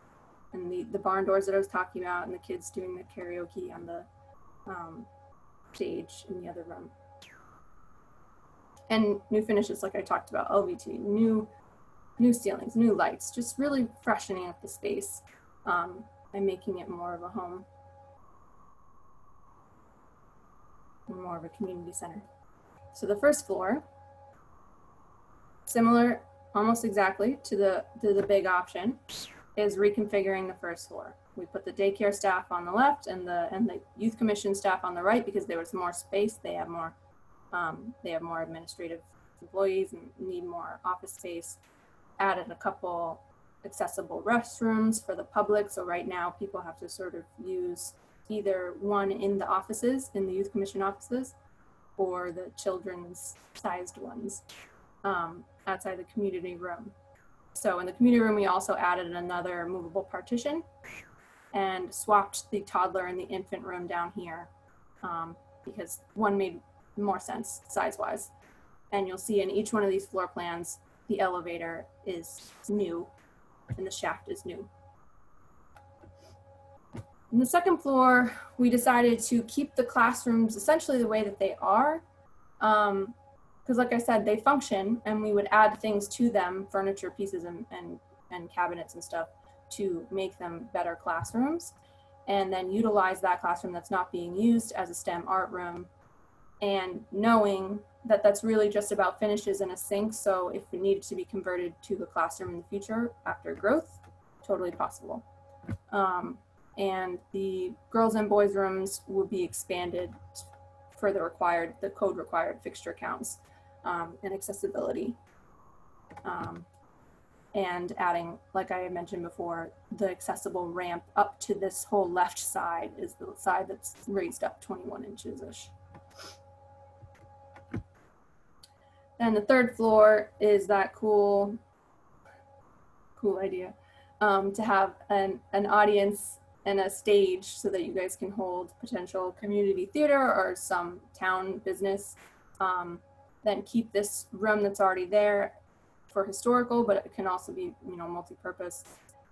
O: And the, the barn doors that I was talking about and the kids doing the karaoke on the um, stage in the other room. And new finishes like I talked about, LVT, new new ceilings, new lights, just really freshening up the space um, and making it more of a home, more of a community center. So the first floor, similar almost exactly to the, to the big option, is reconfiguring the first floor. We put the daycare staff on the left and the and the youth commission staff on the right because there was more space. They have more um, they have more administrative employees and need more office space added a couple accessible restrooms for the public. So right now people have to sort of use either one in the offices, in the youth commission offices, or the children's sized ones um, outside the community room. So in the community room, we also added another movable partition and swapped the toddler and the infant room down here um, because one made more sense size wise. And you'll see in each one of these floor plans, the elevator is new and the shaft is new. In the second floor, we decided to keep the classrooms essentially the way that they are. Um, because like I said, they function and we would add things to them, furniture pieces and, and, and cabinets and stuff to make them better classrooms and then utilize that classroom that's not being used as a STEM art room and knowing that that's really just about finishes in a sink. So if it needed to be converted to the classroom in the future after growth, totally possible. Um, and the girls and boys rooms would be expanded for the required, the code required fixture counts um, and accessibility. Um, and adding, like I mentioned before, the accessible ramp up to this whole left side is the side that's raised up 21 inches-ish. Then the third floor is that cool, cool idea um, to have an, an audience and a stage so that you guys can hold potential community theater or some town business. Um, then keep this room that's already there for historical, but it can also be, you know, multi-purpose.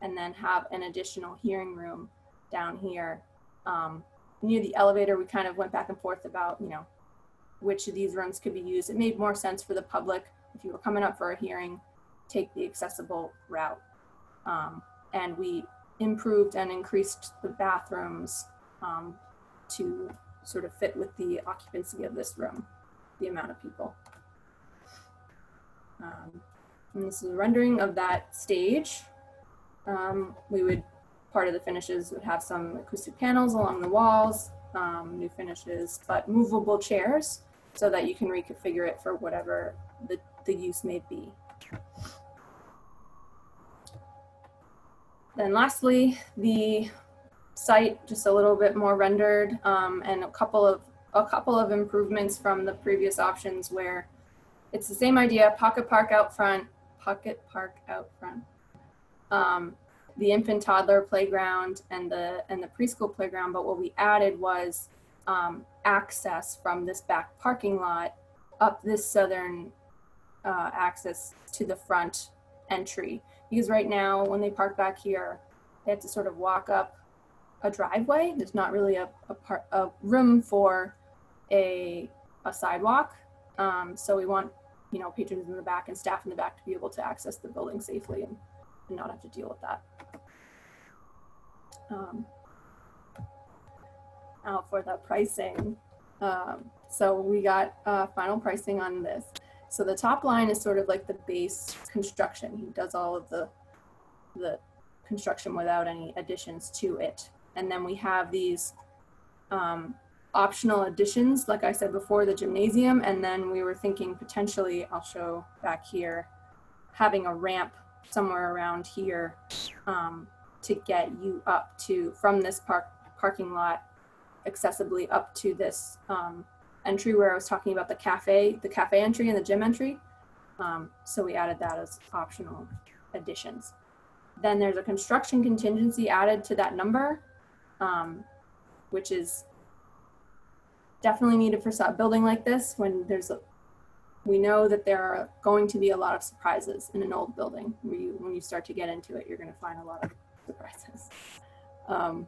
O: And then have an additional hearing room down here. Um, near the elevator, we kind of went back and forth about, you know, which of these rooms could be used. It made more sense for the public if you were coming up for a hearing, take the accessible route. Um, and we improved and increased the bathrooms um, to sort of fit with the occupancy of this room, the amount of people. Um, and this is a rendering of that stage. Um, we would, part of the finishes would have some acoustic panels along the walls, um, new finishes, but movable chairs so that you can reconfigure it for whatever the, the use may be. Then lastly, the site just a little bit more rendered um, and a couple of a couple of improvements from the previous options where it's the same idea, pocket park out front, pocket park out front. Um, the infant toddler playground and the and the preschool playground, but what we added was um, access from this back parking lot up this southern uh, access to the front entry. Because right now, when they park back here, they have to sort of walk up a driveway. There's not really a, a, a room for a, a sidewalk. Um, so we want, you know, patrons in the back and staff in the back to be able to access the building safely and, and not have to deal with that. Um, now for the pricing. Um, so we got uh, final pricing on this. So the top line is sort of like the base construction. He does all of the, the construction without any additions to it. And then we have these um, optional additions, like I said before, the gymnasium. And then we were thinking potentially, I'll show back here, having a ramp somewhere around here um, to get you up to, from this park parking lot, accessibly up to this um, entry where I was talking about the cafe, the cafe entry and the gym entry. Um, so we added that as optional additions. Then there's a construction contingency added to that number, um, which is definitely needed for a building like this when there's a, we know that there are going to be a lot of surprises in an old building. When you, when you start to get into it, you're going to find a lot of Um,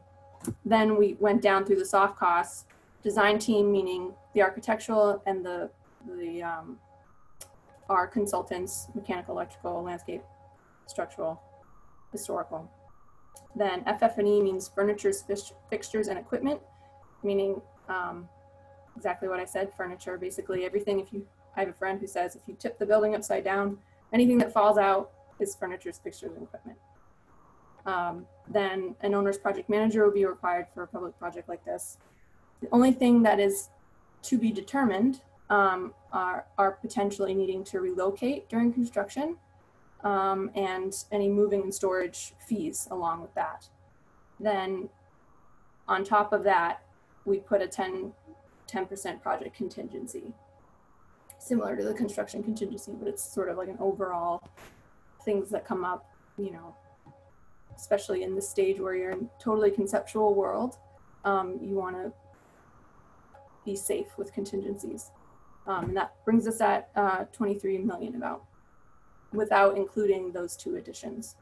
O: then we went down through the soft costs design team, meaning the architectural and the, the um, our consultants, mechanical, electrical, landscape, structural, historical. Then FF&E means furniture, fixtures, and equipment, meaning um, exactly what I said, furniture, basically everything. If you, I have a friend who says if you tip the building upside down, anything that falls out is furniture, fixtures, and equipment. Um, then an owner's project manager will be required for a public project like this. The only thing that is to be determined um, are, are potentially needing to relocate during construction um, and any moving and storage fees along with that. Then on top of that, we put a 10 10% project contingency. Similar to the construction contingency, but it's sort of like an overall things that come up, you know, especially in the stage where you're in totally conceptual world, um, you want to be safe with contingencies. Um, and that brings us at uh, 23 million about, without including those two additions.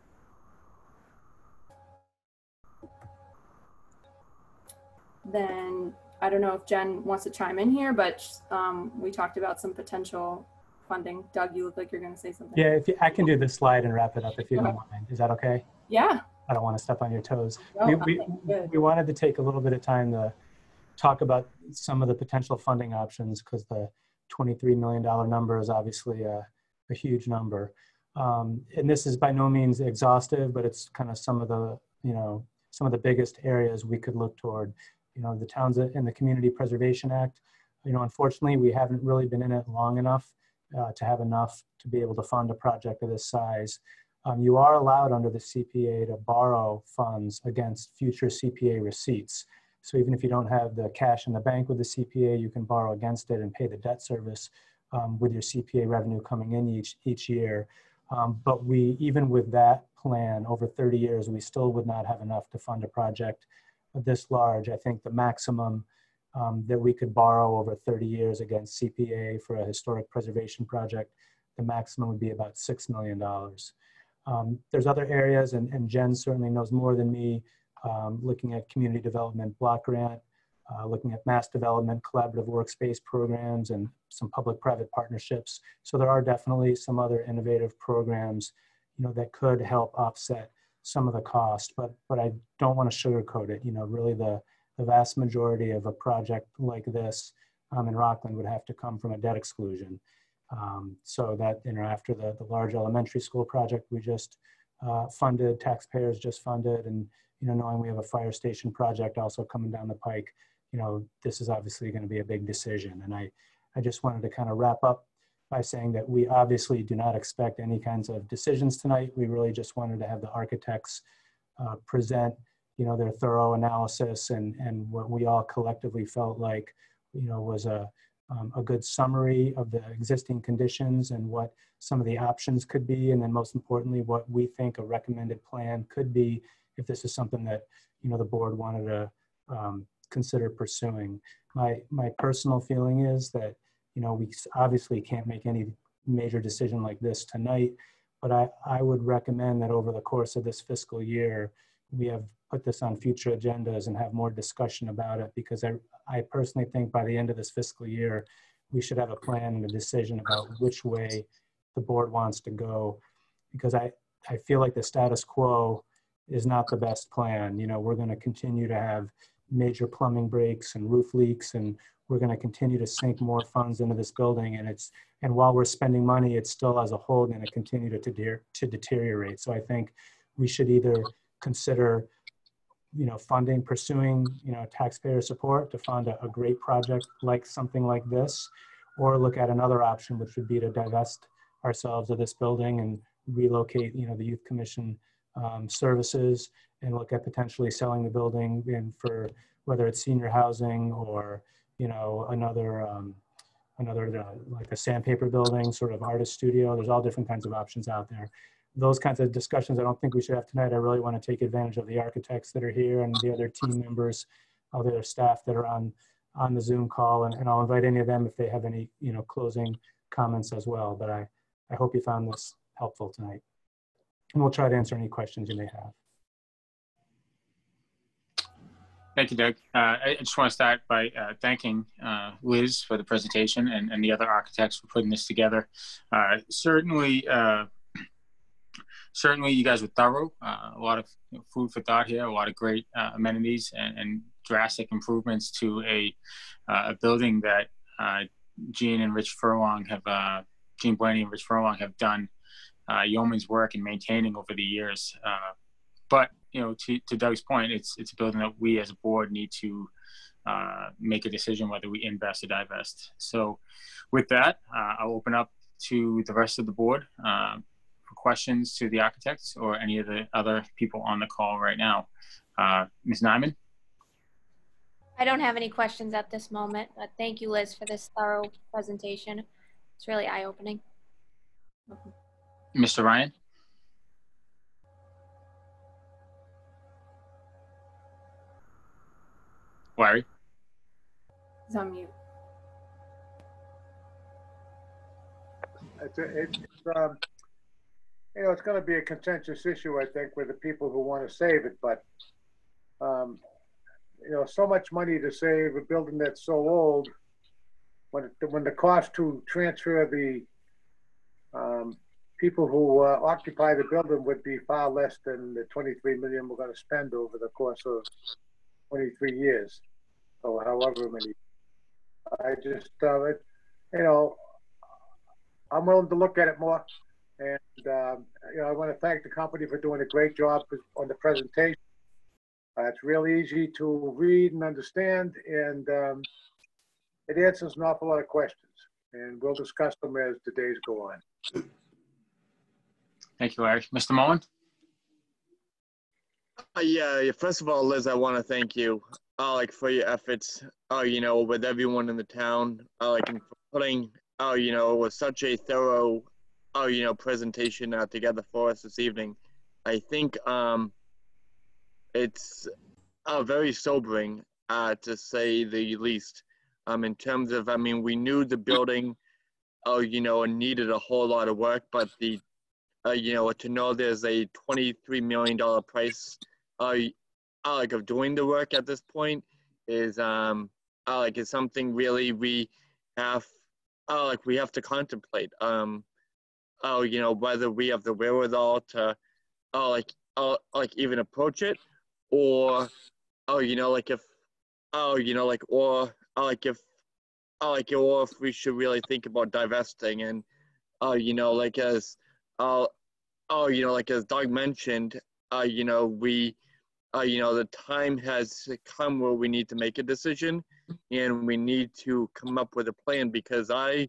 O: Then I don't know if Jen wants to chime in here, but um, we talked about some potential funding. Doug, you look like you're going to say something.
F: Yeah, if you, I can do this slide and wrap it up if you don't mind. Is that okay?
O: Yeah.
F: I don't want to step on your toes.
O: No,
F: we, we, we wanted to take a little bit of time to talk about some of the potential funding options because the $23 million number is obviously a, a huge number. Um, and this is by no means exhaustive, but it's kind of some of the, you know, some of the biggest areas we could look toward. You know, the Towns in the Community Preservation Act, you know, unfortunately, we haven't really been in it long enough uh, to have enough to be able to fund a project of this size. Um, you are allowed under the CPA to borrow funds against future CPA receipts. So even if you don't have the cash in the bank with the CPA, you can borrow against it and pay the debt service um, with your CPA revenue coming in each, each year. Um, but we, even with that plan over 30 years, we still would not have enough to fund a project this large. I think the maximum um, that we could borrow over 30 years against CPA for a historic preservation project, the maximum would be about $6 million. Um, there's other areas, and, and Jen certainly knows more than me, um, looking at community development block grant, uh, looking at mass development, collaborative workspace programs, and some public-private partnerships. So there are definitely some other innovative programs, you know, that could help offset some of the cost. But but I don't want to sugarcoat it. You know, really the the vast majority of a project like this um, in Rockland would have to come from a debt exclusion. Um, so that you know, after the the large elementary school project we just uh, funded, taxpayers just funded, and you know, knowing we have a fire station project also coming down the pike, you know, this is obviously going to be a big decision. And I, I just wanted to kind of wrap up by saying that we obviously do not expect any kinds of decisions tonight. We really just wanted to have the architects uh, present, you know, their thorough analysis and, and what we all collectively felt like, you know, was a, um, a good summary of the existing conditions and what some of the options could be. And then most importantly, what we think a recommended plan could be if this is something that, you know, the board wanted to um, consider pursuing. My, my personal feeling is that, you know, we obviously can't make any major decision like this tonight, but I, I would recommend that over the course of this fiscal year, we have put this on future agendas and have more discussion about it because I, I personally think by the end of this fiscal year, we should have a plan and a decision about which way the board wants to go because I, I feel like the status quo is not the best plan. You know, we're going to continue to have major plumbing breaks and roof leaks and we're going to continue to sink more funds into this building and it's and while we're spending money it's still as a whole going to continue to, to, to deteriorate so i think we should either consider you know funding pursuing you know taxpayer support to fund a, a great project like something like this or look at another option which would be to divest ourselves of this building and relocate you know the youth commission um, services and look at potentially selling the building in for whether it's senior housing or you know another um, another uh, like a sandpaper building, sort of artist studio. There's all different kinds of options out there. Those kinds of discussions I don't think we should have tonight. I really want to take advantage of the architects that are here and the other team members, all the other staff that are on on the Zoom call, and, and I'll invite any of them if they have any you know closing comments as well. But I I hope you found this helpful tonight, and we'll try to answer any questions you may have.
A: Thank you, Doug. Uh, I just want to start by uh, thanking uh, Liz for the presentation and, and the other architects for putting this together. Uh, certainly, uh, certainly you guys were thorough. Uh, a lot of food for thought here, a lot of great amenities and, and, drastic improvements to a, a building that Jean and Rich Furlong have, Jean Blaney and Rich Furlong have done yeoman's work in maintaining over the years. but you know, to, to Doug's point, it's it's a building that we as a board need to uh, make a decision whether we invest or divest. So, with that, uh, I'll open up to the rest of the board uh, questions to the architects or any of the other people on the call right now. Uh, Ms. Nyman.
E: I don't have any questions at this moment, but thank you, Liz, for this thorough presentation. It's really eye-opening.
A: Mr. Ryan? Larry?
O: He's on mute.
B: It's, it's, um, you know, it's gonna be a contentious issue, I think, with the people who want to save it, but, um, you know, so much money to save a building that's so old, when, it- when the cost to transfer the, um, people who uh, occupy the building would be far less than the 23 million we're gonna spend over the course of 23 years, or however many. I just, uh, it, you know, I'm willing to look at it more. And, um, you know, I want to thank the company for doing a great job on the presentation. Uh, it's real easy to read and understand, and um, it answers an awful lot of questions. And we'll discuss them as the days go on.
A: Thank you, Larry. Mr. Mullen?
D: Uh, yeah, yeah, first of all, Liz, I want to thank you, uh, like for your efforts, uh, you know, with everyone in the town, uh, like and for putting, uh, you know, with such a thorough, uh, you know, presentation uh, together for us this evening. I think um, it's uh, very sobering, uh, to say the least. Um, in terms of, I mean, we knew the building, uh, you know, needed a whole lot of work, but the uh, you know, to know there's a $23 million price, uh, uh, like of doing the work at this point is, um, uh, like is something really we have, uh, like we have to contemplate. Um, oh, you know, whether we have the wherewithal to, uh, like, uh, like even approach it, or, oh, you know, like if, oh, you know, like, or, uh, like if, uh, like, or if we should really think about divesting and, uh, you know, like as, uh, oh, you know, like as Doug mentioned, uh, you know, we, uh, you know, the time has come where we need to make a decision and we need to come up with a plan because I,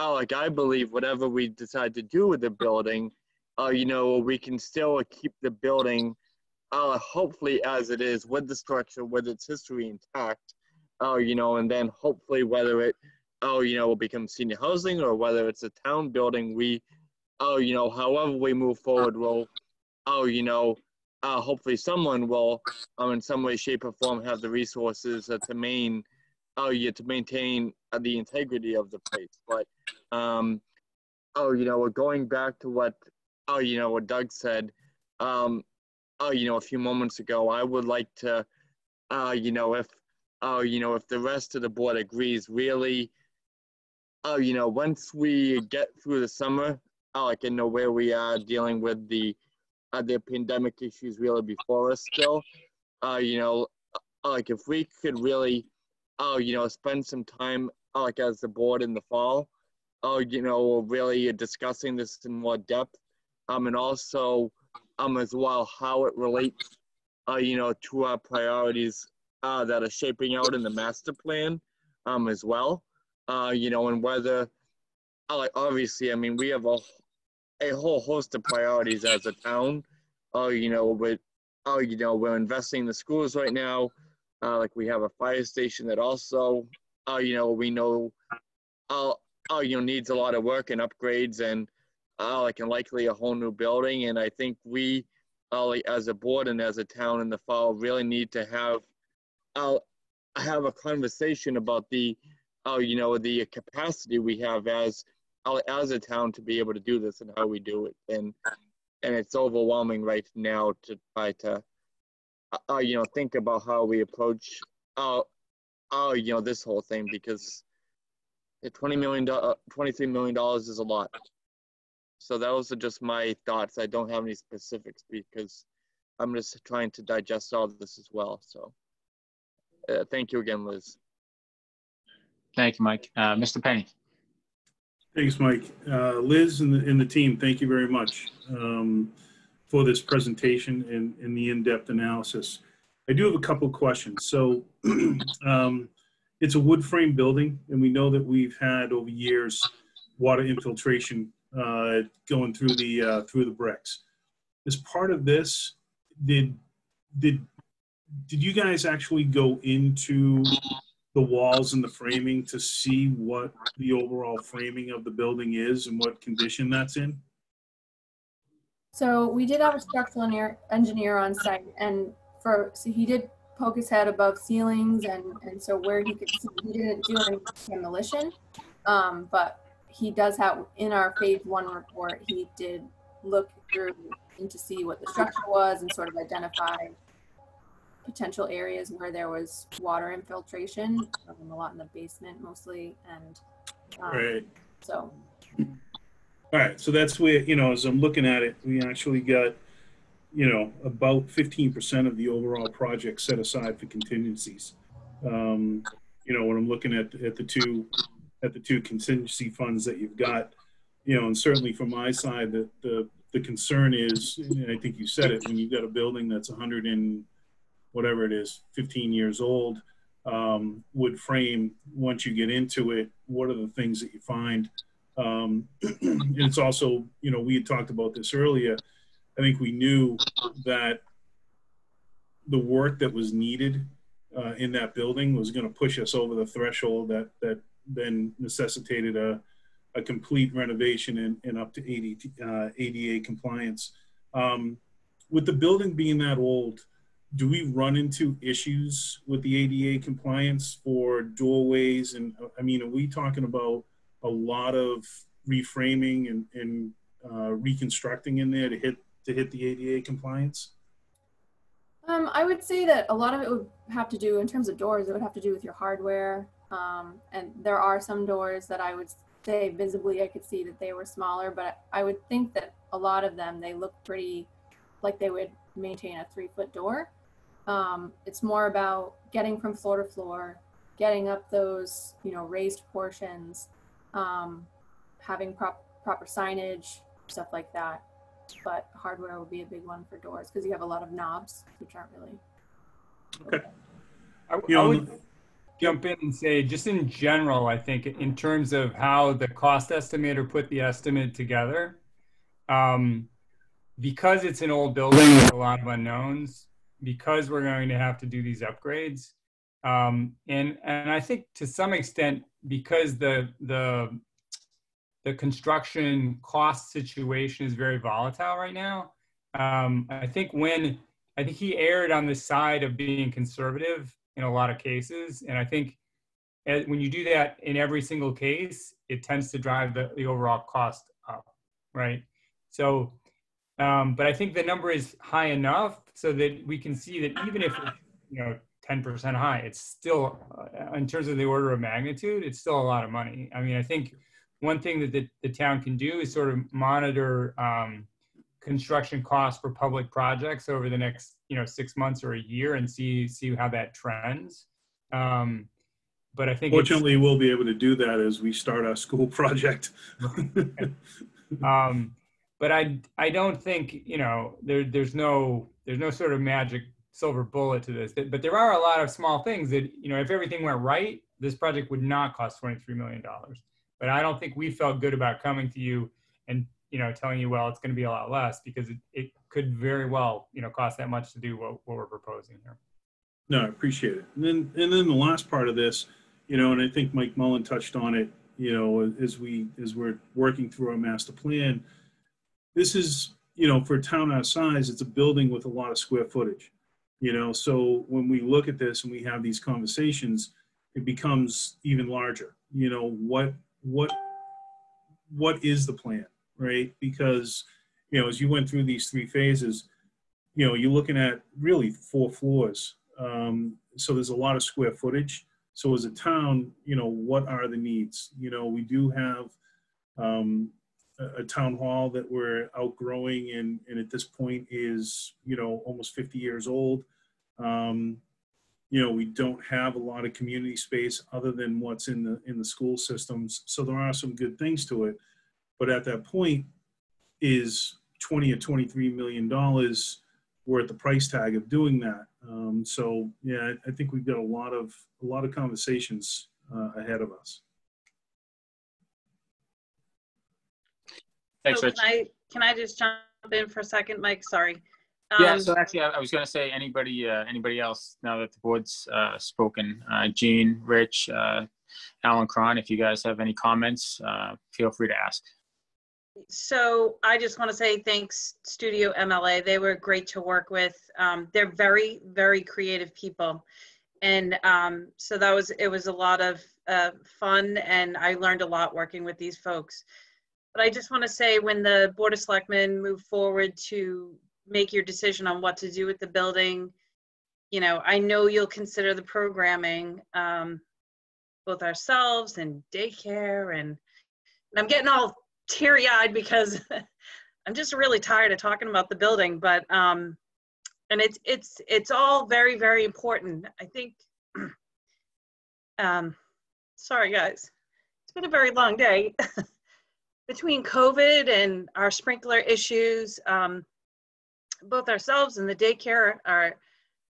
D: uh, like, I believe whatever we decide to do with the building, uh, you know, we can still keep the building, uh, hopefully as it is with the structure, with its history intact, uh, you know, and then hopefully whether it, oh, you know, will become senior housing or whether it's a town building, we, oh, you know, however we move forward, we'll, oh, you know, uh, hopefully someone will, um, in some way, shape, or form, have the resources uh, to main, oh, yeah, to maintain uh, the integrity of the place. But, um, oh, you know, we're going back to what, oh, you know, what Doug said, um, oh, you know, a few moments ago. I would like to, uh, you know, if, oh, you know, if the rest of the board agrees, really, oh, you know, once we get through the summer, uh, like and know where we are dealing with the uh, the pandemic issues really before us still. Uh, you know, uh, like if we could really, oh, you know, spend some time uh, like as the board in the fall, oh, you know, really discussing this in more depth, um, and also um as well how it relates, uh, you know, to our priorities uh, that are shaping out in the master plan, um, as well, uh, you know, and whether uh, obviously, I mean, we have a a whole host of priorities as a town. Oh, you know, with oh, you know, we're investing in the schools right now. Uh, like we have a fire station that also, uh, you know, we know, uh, uh, you know, needs a lot of work and upgrades and, uh, like, and likely a whole new building. And I think we, uh, like, as a board and as a town in the fall, really need to have, uh, have a conversation about the, uh, you know, the capacity we have as, uh, as a town to be able to do this and how we do it. And, and it's overwhelming right now to try to, uh, you know, think about how we approach, uh, uh, you know, this whole thing because the twenty million, uh, twenty-three million dollars is a lot. So those are just my thoughts. I don't have any specifics because I'm just trying to digest all of this as well. So, uh, thank you again, Liz.
A: Thank you, Mike. Uh, Mr. Penny?
C: Thanks, Mike. Uh, Liz and the, and the team, thank you very much um, for this presentation and, and the in-depth analysis. I do have a couple questions. So <clears throat> um, it's a wood frame building, and we know that we've had over years water infiltration uh, going through the uh, through the bricks. As part of this, did did did you guys actually go into the walls and the framing to see what the overall framing of the building is and what condition that's in?
O: So we did have a structural engineer, engineer on site and for, so he did poke his head above ceilings and, and so where he could see, he didn't do any demolition. Um, but he does have, in our phase one report, he did look through and to see what the structure was and sort of identify potential areas where there was water infiltration, um, a lot in the basement mostly, and um,
C: Right.
O: so
C: All right, so that's where, you know, as I'm looking at it, we actually got, you know, about fifteen percent of the overall project set aside for contingencies. Um, you know, when I'm looking at, at the two, at the two contingency funds that you've got, you know, and certainly from my side, the, the, the concern is, and I think you said it, when you've got a building that's hundred and whatever it is, fifteen years old, um, wood frame, once you get into it, what are the things that you find? Um, <clears throat> and it's also, you know, we had talked about this earlier. I think we knew that the work that was needed uh, in that building was going to push us over the threshold that that then necessitated a, a complete renovation and, and up to 80, uh, ADA compliance. Um, with the building being that old, do we run into issues with the ADA compliance for doorways? And I mean, are we talking about a lot of reframing and, and uh, reconstructing in there to hit to hit the ADA compliance?
O: Um, I would say that a lot of it would have to do, in terms of doors, it would have to do with your hardware. Um, and there are some doors that I would say visibly I could see that they were smaller, but I would think that a lot of them, they look pretty like they would maintain a three foot door. Um, it's more about getting from floor to floor, getting up those, you know, raised portions, um, having prop- proper signage, stuff like that. But hardware would be a big one for doors because you have a lot of knobs, which aren't really.
P: I,
C: You
P: I
C: know,
P: would jump in and say, just in general, I think in terms of how the cost estimator put the estimate together, um, because it's an old building with a lot of unknowns, because we're going to have to do these upgrades, um, and and I think to some extent because the the the construction cost situation is very volatile right now. Um, I think when I think he erred on the side of being conservative in a lot of cases, and I think as, when you do that in every single case, it tends to drive the, the overall cost up, right? So, um, but I think the number is high enough so that we can see that even if you know 10% high, it's still uh, in terms of the order of magnitude, it's still a lot of money. I mean, I think one thing that the, the town can do is sort of monitor um, construction costs for public projects over the next you know six months or a year and see see how that trends um, but i think
C: Fortunately, we'll be able to do that as we start our school <laughs> project. <laughs>
P: um, but i i don't think you know there there's no there's no sort of magic silver bullet to this but there are a lot of small things that you know if everything went right this project would not cost 23 million dollars but i don't think we felt good about coming to you and you know telling you well it's going to be a lot less because it, it could very well you know cost that much to do what, what we're proposing here
C: No, I appreciate it. And then, and then the last part of this, you know, and I think Mike Mullen touched on it, you know, as we, as we're working through our master plan. This is, you know, for a town our size, it's a building with a lot of square footage. You know, so when we look at this and we have these conversations, it becomes even larger. You know, what, what, what is the plan, right? Because, you know, as you went through these three phases, you know, you're looking at really four floors. Um, so there's a lot of square footage. So as a town, you know, what are the needs? You know, we do have um, a, town hall that we're outgrowing and, and at this point is, you know, almost 50 years old. Um, you know, we don't have a lot of community space other than what's in the, in the school systems. So there are some good things to it. But at that point is 20 or 23 million dollars worth the price tag of doing that. Um, so yeah, I, I think we've got a lot of a lot of conversations uh, ahead of us.
A: Thanks,
N: So
A: Rich.
N: Can I, can I just jump in for a second, Mike? Sorry.
A: Yeah,
N: Um,
A: so actually, I, I was gonna say, anybody, uh, anybody else, now that the board's, uh, spoken, uh, Jean, Rich, uh, Alan Cron, if you guys have any comments, uh, feel free to ask.
N: So I just want to say thanks, Studio MLA. They were great to work with. Um, they're very, very creative people. And um, so that was, it was a lot of uh, fun and I learned a lot working with these folks. But I just want to say when the Board of Selectmen move forward to make your decision on what to do with the building, you know, I know you'll consider the programming, um, both ourselves and daycare and, and I'm getting all teary eyed because <laughs> I'm just really tired of talking about the building, but um, and it's it's it's all very very important. I think. <clears throat> um, sorry guys, it's been a very long day. <laughs> Between COVID and our sprinkler issues, um, both ourselves and the daycare are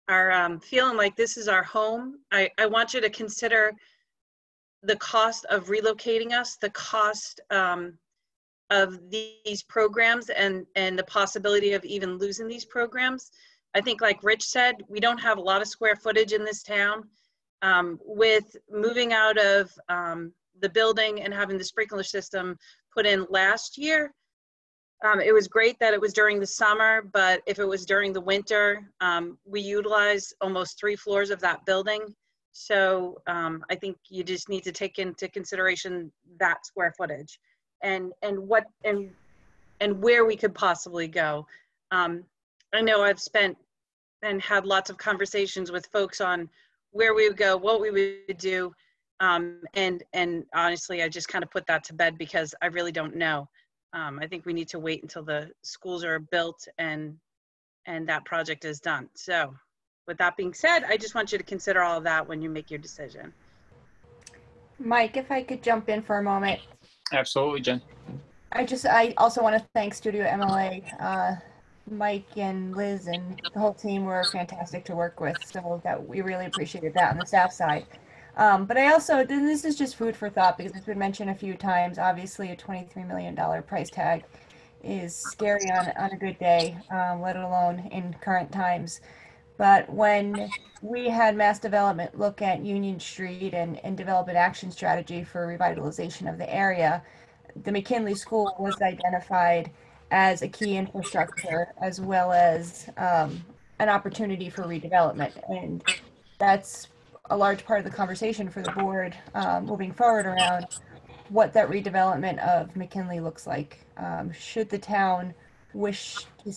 N: are um, feeling like this is our home. I, I want you to consider the cost of relocating us, the cost um, of these programs and, and the possibility of even losing these programs. I think like Rich said, we don't have a lot of square footage in this town. Um, with moving out of um, the building and having the sprinkler system put in last year, um, it was great that it was during the summer, but if it was during the winter, um, we utilized almost three floors of that building. So um, I think you just need to take into consideration that square footage and and what and and where we could possibly go. Um, I know I've spent and had lots of conversations with folks on where we would go, what we would do, um, and and honestly, I just kind of put that to bed because I really don't know. Um, I think we need to wait until the schools are built and and that project is done. So, with that being said, I just want you to consider all of that when you make your decision.
J: Mike, if I could jump in for a moment.
A: Absolutely, Jen.
J: I just, I also want to thank Studio MLA. Uh, Mike and Liz and the whole team were fantastic to work with. So that we really appreciated that on the staff side. Um, but I also, this is just food for thought because it's been mentioned a few times. Obviously, a $23 million price tag is scary on, on a good day, um, let alone in current times. But when we had mass development look at Union Street and, and develop an action strategy for revitalization of the area, the McKinley School was identified as a key infrastructure as well as um, an opportunity for redevelopment. And that's a large part of the conversation for the board um, moving forward around what that redevelopment of McKinley looks like. Um, should the town wish to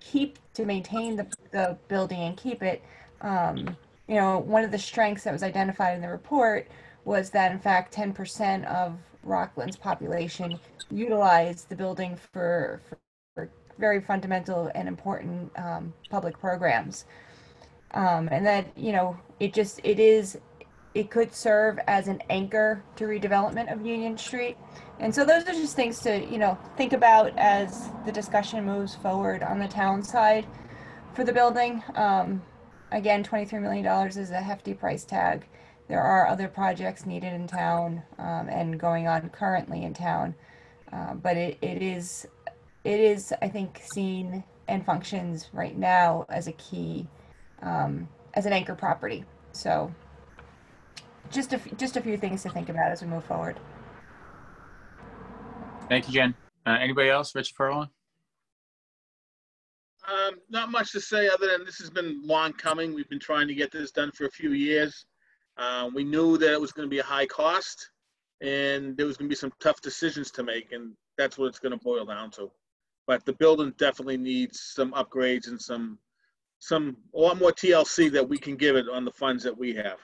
J: keep to maintain the, the building and keep it, um, you know, one of the strengths that was identified in the report was that in fact 10% of Rockland's population utilize the building for, for, for very fundamental and important um, public programs. Um, and that, you know, it just, it is, it could serve as an anchor to redevelopment of Union Street. And so those are just things to, you know, think about as the discussion moves forward on the town side for the building. Um, again, $23 million is a hefty price tag. There are other projects needed in town um, and going on currently in town. Uh, but it, it is, it is, I think, seen and functions right now as a key, um, as an anchor property. So just a, f- just a few things to think about as we move forward.
A: Thank you, Jen. Uh, anybody else? Richard Furlong?
Q: Um, not much to say other than this has been long coming. We've been trying to get this done for a few years. Uh, we knew that it was going to be a high cost and there was going to be some tough decisions to make, and that's what it's going to boil down to. But the building definitely needs some upgrades and some some a lot more TLC that we can give it on the funds that we have.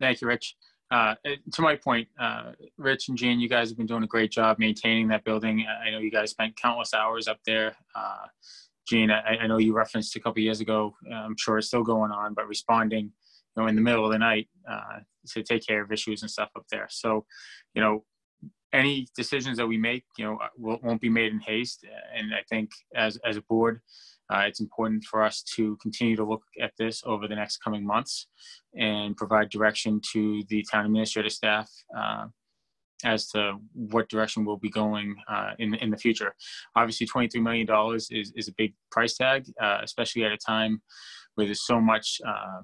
A: Thank you, Rich. Uh, to my point, uh, Rich and Jean, you guys have been doing a great job maintaining that building. I know you guys spent countless hours up there. Uh, Jean, I, I know you referenced a couple years ago. I'm sure it's still going on, but responding, you know, in the middle of the night uh, to take care of issues and stuff up there. So, you know, any decisions that we make, you know, will, won't be made in haste. And I think as as a board, uh, it's important for us to continue to look at this over the next coming months and provide direction to the town administrative staff uh, as to what direction we'll be going uh, in in the future. Obviously, twenty three million dollars is is a big price tag, uh, especially at a time where there's so much uh,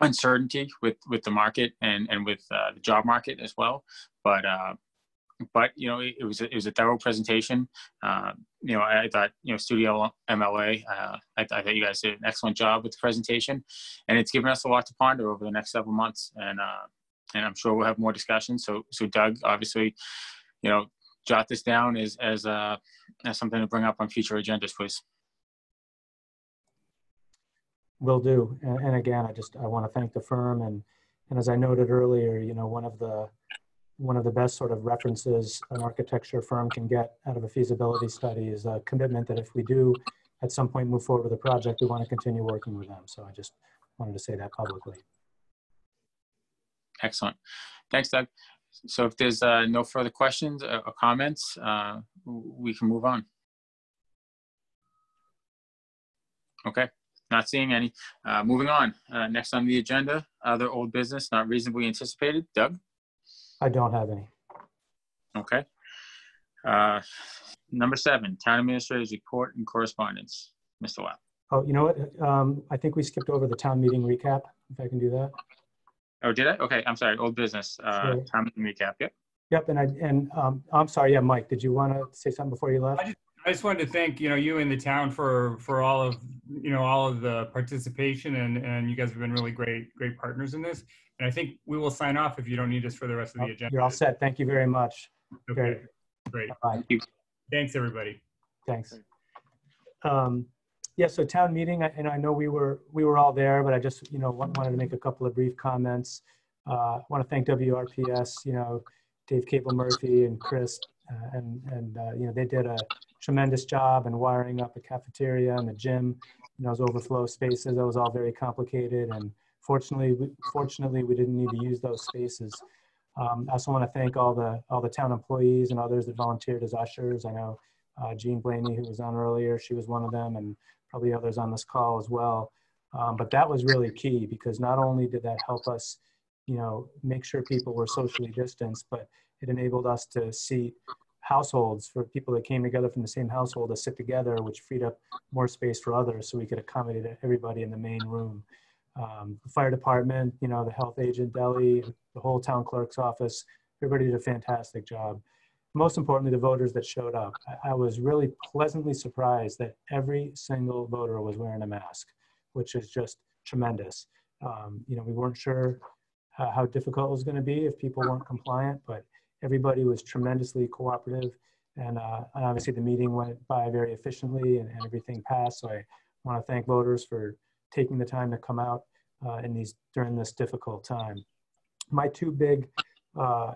A: uncertainty with with the market and and with uh, the job market as well. But uh, but you know, it, was a, it was a thorough presentation. Uh, you know, I, I, thought you know Studio MLA. Uh, I, I, thought you guys did an excellent job with the presentation, and it's given us a lot to ponder over the next several months. And uh, and I'm sure we'll have more discussions. So so Doug, obviously, you know, jot this down as as uh, as something to bring up on future agendas, please.
F: Will do. And, and again, I just I want to thank the firm and and as I noted earlier, you know, one of the one of the best sort of references an architecture firm can get out of a feasibility study is a commitment that if we do at some point move forward with a project, we want to continue working with them. So I just wanted to say that publicly.
A: Excellent. Thanks, Doug. So if there's uh, no further questions or comments, uh, we can move on. Okay, not seeing any. Uh, moving on. Uh, next on the agenda, other old business not reasonably anticipated. Doug?
F: I don't have any.
A: Okay. Uh, number seven, town administrator's report and correspondence. Mr. Lapp.
F: Oh, you know what? Um, I think we skipped over the town meeting recap, if I can do that.
A: Oh, did I? Okay, I'm sorry. Old business, uh,
F: Sure.
A: town meeting recap. Yep.
F: Yep, and I, and um, I'm sorry, yeah, Mike, did you want to say something before you left?
P: I just wanted to thank, you know, you and the town for, for all of, you know, all of the participation and, and you guys have been really great, great partners in this. And I think we will sign off if you don't need us for the rest of the agenda.
F: You're all set. Thank you very much.
P: Okay, great.
F: Bye.
P: Thanks, everybody.
F: Thanks. Um, yeah, so town meeting, and I know we were, we were all there, but I just, you know, wanted to make a couple of brief comments. Uh, want to thank WRPS, you know, Dave Cable Murphy and Chris, uh, and, and, uh, you know, they did a tremendous job in wiring up a cafeteria and the gym, you know, those overflow spaces. That was all very complicated. And fortunately, we- fortunately, we didn't need to use those spaces. Um, I also want to thank all the, all the town employees and others that volunteered as ushers. I know uh, Jean Blaney, who was on earlier, she was one of them, and probably others on this call as well. Um, but that was really key because not only did that help us, you know, make sure people were socially distanced, but it enabled us to seat households for people that came together from the same household to sit together, which freed up more space for others so we could accommodate everybody in the main room. Um, the fire department, you know, the health agent, Deli, the whole town clerk's office, everybody did a fantastic job. Most importantly, the voters that showed up. I, I was really pleasantly surprised that every single voter was wearing a mask, which is just tremendous. Um, you know, we weren't sure uh, how difficult it was going to be if people weren't compliant, but everybody was tremendously cooperative. And, uh, and obviously the meeting went by very efficiently and, and everything passed. So I want to thank voters for taking the time to come out uh, in these during this difficult time. My two big, uh,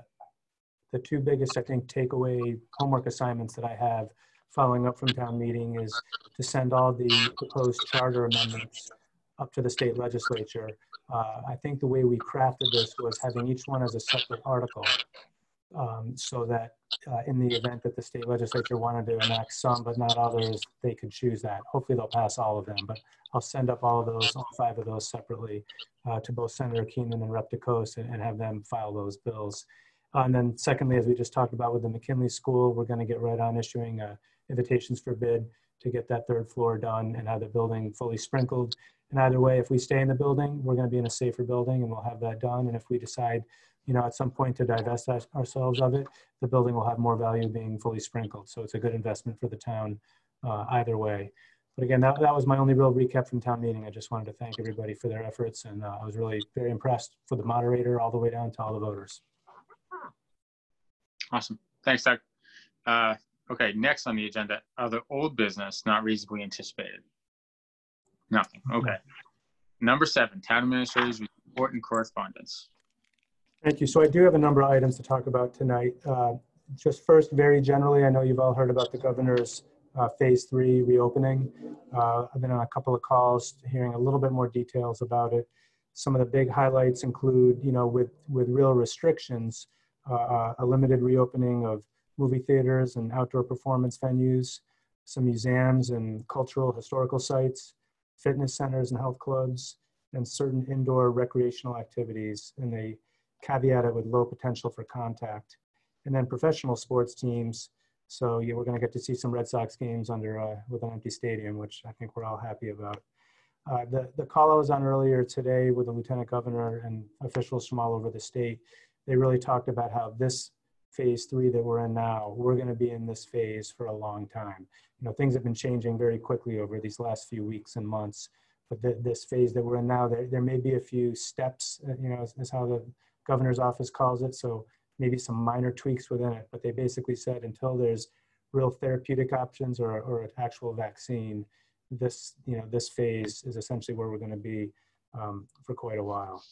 F: the two biggest I think takeaway homework assignments that I have following up from town meeting is to send all the proposed charter amendments up to the state legislature. Uh, I think the way we crafted this was having each one as a separate article um, so that uh, in the event that the state legislature wanted to enact some but not others, they could choose that. Hopefully they'll pass all of them, but I'll send up all of those, all five of those separately uh, to both Senator Keenan and Rep DeCoste and, and have them file those bills. Uh, and then secondly, as we just talked about with the McKinley School, we're going to get right on issuing uh, invitations for bid to get that third floor done and have the building fully sprinkled. And either way, if we stay in the building, we're going to be in a safer building and we'll have that done. And if we decide, you know, at some point to divest ourselves of it, the building will have more value being fully sprinkled. So it's a good investment for the town uh, either way. But again, that, that was my only real recap from town meeting. I just wanted to thank everybody for their efforts. And uh, I was really very impressed for the moderator all the way down to all the voters.
A: Awesome. Thanks, Doug. Uh, okay, next on the agenda, other old business not reasonably anticipated. Nothing. Okay. Number seven, town administrators report and correspondence.
F: Thank you. So I do have a number of items to talk about tonight. Uh, Just first, very generally, I know you've all heard about the governor's uh, phase three reopening. Uh, I've been on a couple of calls, hearing a little bit more details about it. Some of the big highlights include, you know, with, with real restrictions, uh, a limited reopening of movie theaters and outdoor performance venues, some museums and cultural historical sites, fitness centers and health clubs, and certain indoor recreational activities. And they caveat it with low potential for contact. and then professional sports teams. So yeah, we're going to get to see some Red Sox games under uh, with an empty stadium, which I think we're all happy about. Uh, the the call I was on earlier today with the lieutenant governor and officials from all over the state, they really talked about how this phase three that we're in now, we're going to be in this phase for a long time. You know, things have been changing very quickly over these last few weeks and months. But the, this phase that we're in now, there, there may be a few steps, uh, you know, is how the governor's office calls it. So maybe some minor tweaks within it. But they basically said until there's real therapeutic options or, or an actual vaccine, this, you know, this phase is essentially where we're going to be um, for quite a while.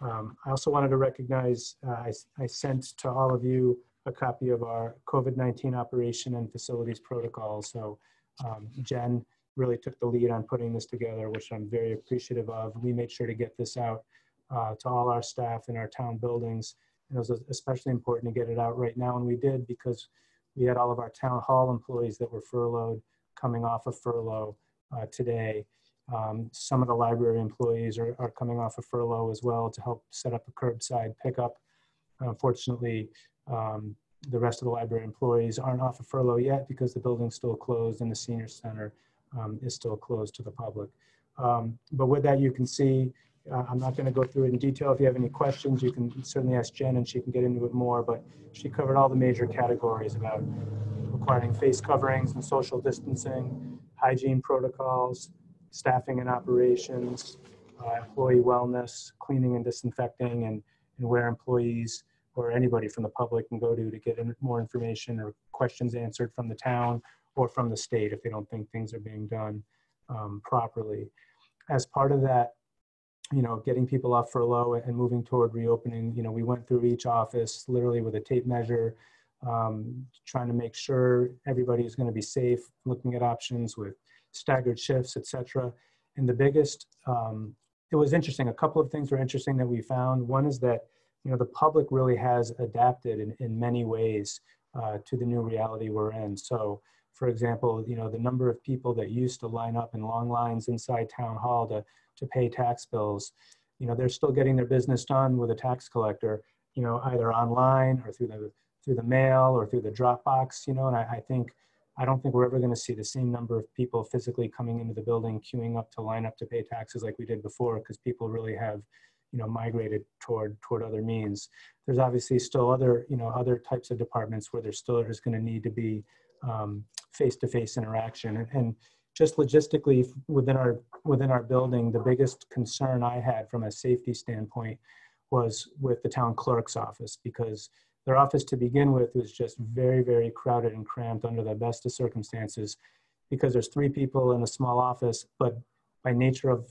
F: Um, I also wanted to recognize, uh, I, I, sent to all of you a copy of our COVID-19 operation and facilities protocol. So um, Jen really took the lead on putting this together, which I'm very appreciative of. We made sure to get this out uh, to all our staff in our town buildings. And it was especially important to get it out right now, and we did because we had all of our town hall employees that were furloughed coming off of furlough uh, today. Um, some of the library employees are, are coming off of furlough as well to help set up a curbside pickup. Unfortunately, um, the rest of the library employees aren't off of furlough yet because the building's still closed and the senior center um, is still closed to the public. Um, but with that, you can see, uh, I'm not going to go through it in detail. If you have any questions, you can certainly ask Jen and she can get into it more. But she covered all the major categories about requiring face coverings and social distancing, hygiene protocols, staffing and operations, uh, employee wellness, cleaning and disinfecting, and, and where employees or anybody from the public can go to to get more information or questions answered from the town or from the state if they don't think things are being done um, properly. As part of that, you know, getting people off furlough and moving toward reopening, you know, we went through each office literally with a tape measure, um, trying to make sure everybody is going to be safe, looking at options with staggered shifts, etc. And the biggest, um, it was interesting. A couple of things were interesting that we found. One is that you know the public really has adapted in, in many ways uh, to the new reality we're in. So, for example, you know the number of people that used to line up in long lines inside town hall to to pay tax bills, you know they're still getting their business done with a tax collector. You know either online or through the through the mail or through the Dropbox. You know, and I, I think I don't think we're ever going to see the same number of people physically coming into the building, queuing up to line up to pay taxes like we did before, because people really have, you know, migrated toward toward other means. There's obviously still other, you know, other types of departments where there still is going to need to be um, face-to-face interaction, and, and just logistically within our within our building, the biggest concern I had from a safety standpoint was with the town clerk's office because their office to begin with was just very, very crowded and cramped under the best of circumstances because there's three people in a small office, but by nature of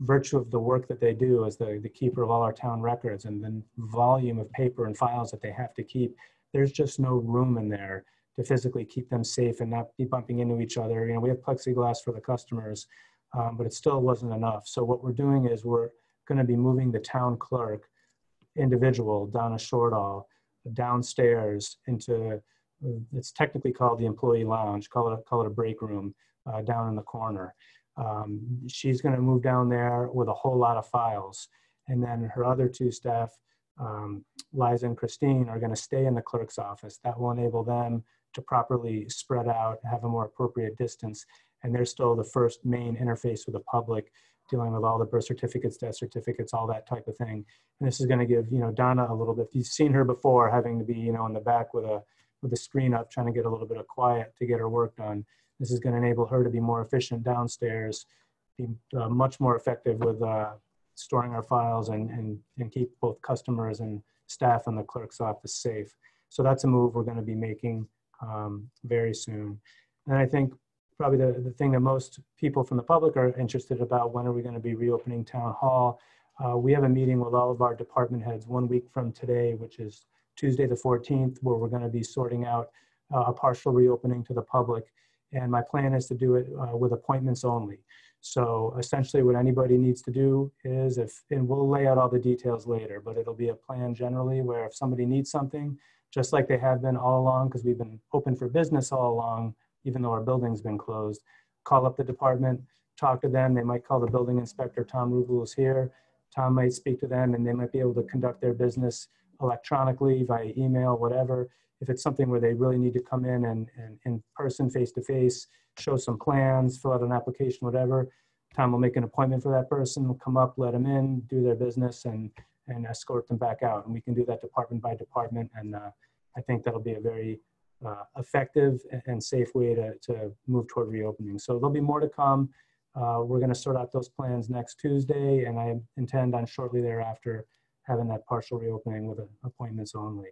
F: virtue of the work that they do as the, the keeper of all our town records and the volume of paper and files that they have to keep, there's just no room in there to physically keep them safe and not be bumping into each other. You know, we have plexiglass for the customers, um, but it still wasn't enough. So what we're doing is we're going to be moving the town clerk individual, Donna Shortall, downstairs into it's technically called the employee lounge call it call it a break room uh, down in the corner um, she's going to move down there with a whole lot of files and then her other two staff um, liza and christine are going to stay in the clerk's office that will enable them to properly spread out have a more appropriate distance and they're still the first main interface with the public dealing with all the birth certificates, death certificates, all that type of thing. And this is going to give you know Donna a little bit. If you've seen her before having to be you know in the back with a with a screen up, trying to get a little bit of quiet to get her work done. This is going to enable her to be more efficient downstairs, be uh, much more effective with uh, storing our files and, and and keep both customers and staff in the clerk's office safe. So that's a move we're going to be making um, very soon. And I think probably the, the thing that most people from the public are interested about when are we going to be reopening town hall? Uh, we have a meeting with all of our department heads one week from today which is tuesday the 14th where we're going to be sorting out uh, a partial reopening to the public. And my plan is to do it uh, with appointments only. So essentially what anybody needs to do is if and we'll lay out all the details later but it'll be a plan generally where if somebody needs something just like they have been all along because we've been open for business all along even though our building's been closed. Call up the department, talk to them. They might call the building inspector. Tom Rubel is here. Tom might speak to them and they might be able to conduct their business electronically, via email, whatever. If it's something where they really need to come in and, and in person, face to face, show some plans, fill out an application, whatever, Tom will make an appointment for that person, come up, let them in, do their business, and and escort them back out. And we can do that department by department. And uh, I think that'll be a very uh, effective and safe way to, to move toward reopening. So there'll be more to come. Uh, we're going to sort out those plans next Tuesday, and I intend on shortly thereafter having that partial reopening with appointments only.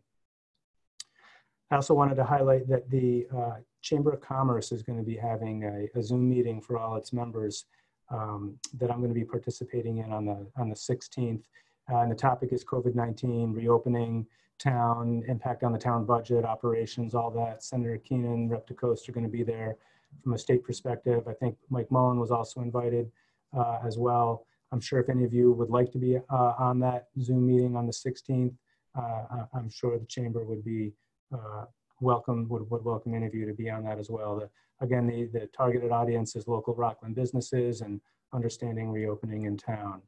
F: I also wanted to highlight that the uh, Chamber of Commerce is going to be having a, a Zoom meeting for all its members um, that I'm going to be participating in on the on the 16th. Uh, and the topic is COVID-19, reopening town, impact on the town budget, operations, all that. Senator Keenan, Rep DeCoste are going to be there from a state perspective. I think Mike Mullen was also invited uh, as well. I'm sure if any of you would like to be uh, on that Zoom meeting on the 16th, uh, I'm sure the chamber would be uh, welcome, would, would welcome any of you to be on that as well. The, again, the, the targeted audience is local Rockland businesses and understanding reopening in town.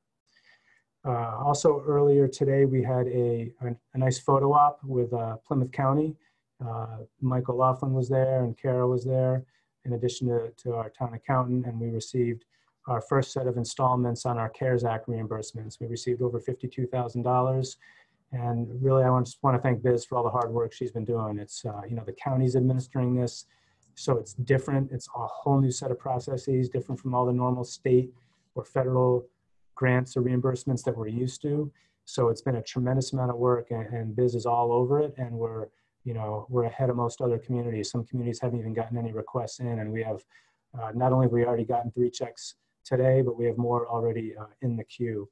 F: Uh, also earlier today, we had a, a, a nice photo op with uh, Plymouth County. Uh, Michael Laughlin was there and Kara was there, in addition to, to our town accountant, and we received our first set of installments on our CARES Act reimbursements. We received over $52,000. And really, I just want to thank Biz for all the hard work she's been doing. It's, uh, you know, the county's administering this, so it's different. It's a whole new set of processes, different from all the normal state or federal grants or reimbursements that we're used to. So it's been a tremendous amount of work and, and Biz is all over it. And we're, you know, we're ahead of most other communities. Some communities haven't even gotten any requests in and we have, uh, not only have we already gotten three checks today, but we have more already uh, in the queue.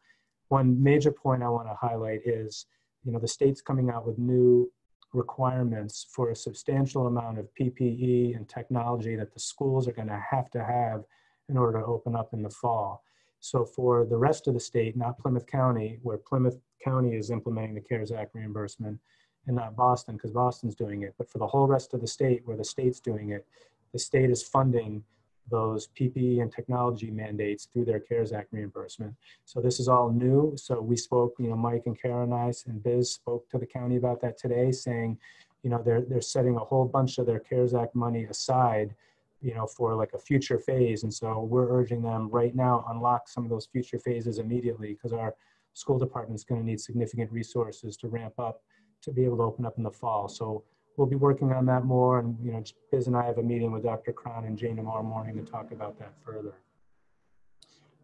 F: One major point I want to highlight is, you know, the state's coming out with new requirements for a substantial amount of PPE and technology that the schools are going to have to have in order to open up in the fall. So for the rest of the state, not Plymouth County, where Plymouth County is implementing the CARES Act reimbursement, and not Boston, because Boston's doing it, but for the whole rest of the state, where the state's doing it, the state is funding those PPE and technology mandates through their CARES Act reimbursement. So this is all new. So we spoke, you know, Mike and Karen and I and Biz spoke to the county about that today, saying, you know, they're, they're setting a whole bunch of their CARES Act money aside you know, for like a future phase. And so we're urging them right now, unlock some of those future phases immediately because our school department is going to need significant resources to ramp up to be able to open up in the fall. So we'll be working on that more. And, you know, Biz and I have a meeting with Dr. Cron and Jane tomorrow morning to talk about that further.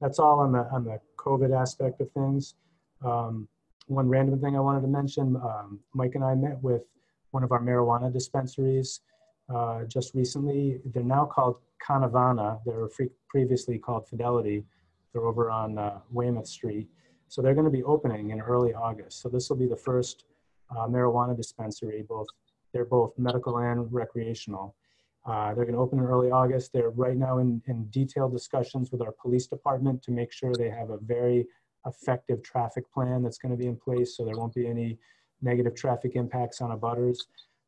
F: That's all on the, on the COVID aspect of things. Um, one random thing I wanted to mention, um, Mike and I met with one of our marijuana dispensaries uh, just recently. They're now called Cannavana. They were previously called Fidelity. They're over on uh, Weymouth Street. So they're going to be opening in early August. So this will be the first uh, marijuana dispensary. Both they're both medical and recreational. Uh, they're going to open in early August. They're right now in, in detailed discussions with our police department to make sure they have a very effective traffic plan that's going to be in place so there won't be any negative traffic impacts on abutters.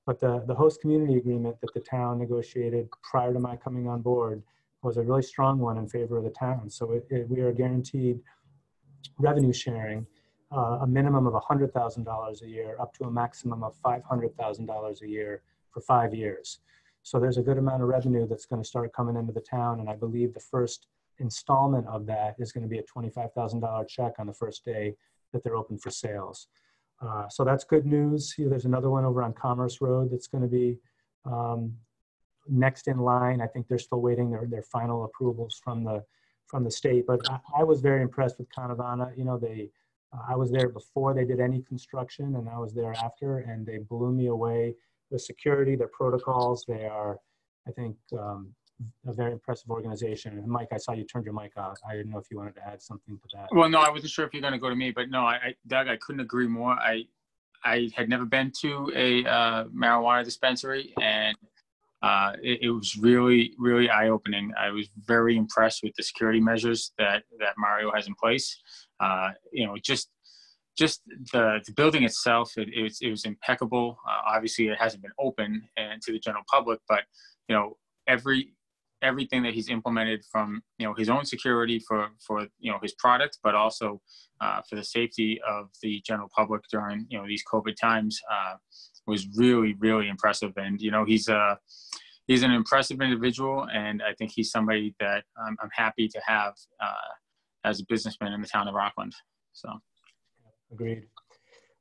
F: But the, the host community agreement that the town negotiated prior to my coming on board was a really strong one in favor of the town. So it, it, we are guaranteed revenue sharing, uh, a minimum of $100,000 a year up to a maximum of $500,000 a year for five years. So there's a good amount of revenue that's going to start coming into the town. And I believe the first installment of that is going to be a $25,000 check on the first day that they're open for sales. Uh, so that's good news. Here, there's another one over on Commerce Road that's going to be um, next in line. I think they're still waiting their, their final approvals from the from the state. But I, I was very impressed with Cannavana. You know, they uh, I was there before they did any construction, and I was there after, and they blew me away. The security, their protocols, they are, I think, um, a very impressive organization. And Mike, I saw you turned your mic off. I didn't know if you wanted to add something to that.
A: Well, no, I wasn't sure if you're going to go to me, but no, I, I Doug, I couldn't agree more. I I had never been to a uh, marijuana dispensary, and uh, it, it, was really, really eye-opening. I was very impressed with the security measures that that Mario has in place. Uh, you know, just just the, the building itself, it, it, was, it was impeccable. Uh, obviously, it hasn't been open and to the general public, but you know, every everything that he's implemented from you know his own security for for you know his product, but also uh, for the safety of the general public during you know these COVID times uh, was really really impressive. And you know he's a uh, he's an impressive individual, and I think he's somebody that I'm, I'm happy to have uh, as a businessman in the town of Rockland. So,
F: agreed.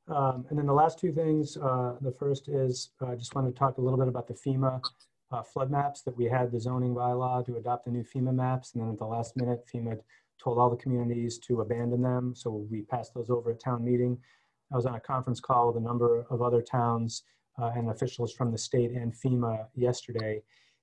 F: Um, and then the last two things, uh, the first is I just want to talk a little bit about the FEMA uh, flood maps that we had the zoning bylaw to adopt the new FEMA maps. And then at the last minute, FEMA told all the communities to abandon them. So we passed those over at town meeting. I was on a conference call with a number of other towns uh, and officials from the state and FEMA yesterday.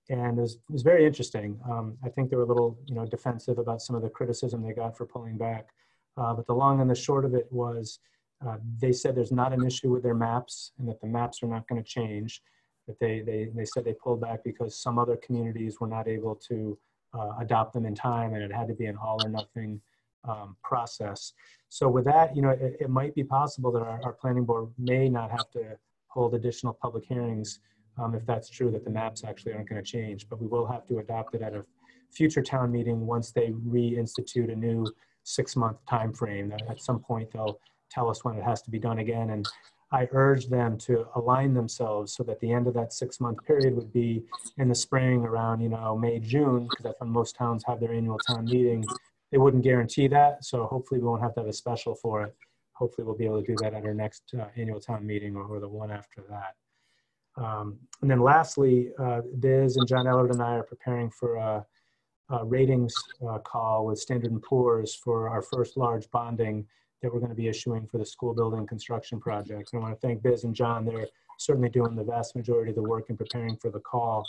F: And it was, it was very interesting. Um, I think they were a little, you know, defensive about some of the criticism they got for pulling back. Uh, but the long and the short of it was uh, they said there's not an issue with their maps and that the maps are not going to change. That they, they, they said they pulled back because some other communities were not able to uh, adopt them in time and it had to be an all or nothing um, process. So with that, you know, it, it might be possible that our, our, planning board may not have to hold additional public hearings um, if that's true that the maps actually aren't going to change, but we will have to adopt it at a future town meeting once they reinstitute a new six month time frame. At some point, they'll tell us when it has to be done again. And I urge them to align themselves so that the end of that six month period would be in the spring around, you know, May, June, because that's when most towns have their annual town meeting. They wouldn't guarantee that. So hopefully we won't have to have a special for it. Hopefully we'll be able to do that at our next uh, annual town meeting or, or, the one after that. Um, and then lastly, uh, Biz and John Ellard and I are preparing for a, a ratings uh, call with Standard & Poor's for our first large bonding that we're going to be issuing for the school building construction project. And I want to thank Biz and John. They're certainly doing the vast majority of the work in preparing for the call.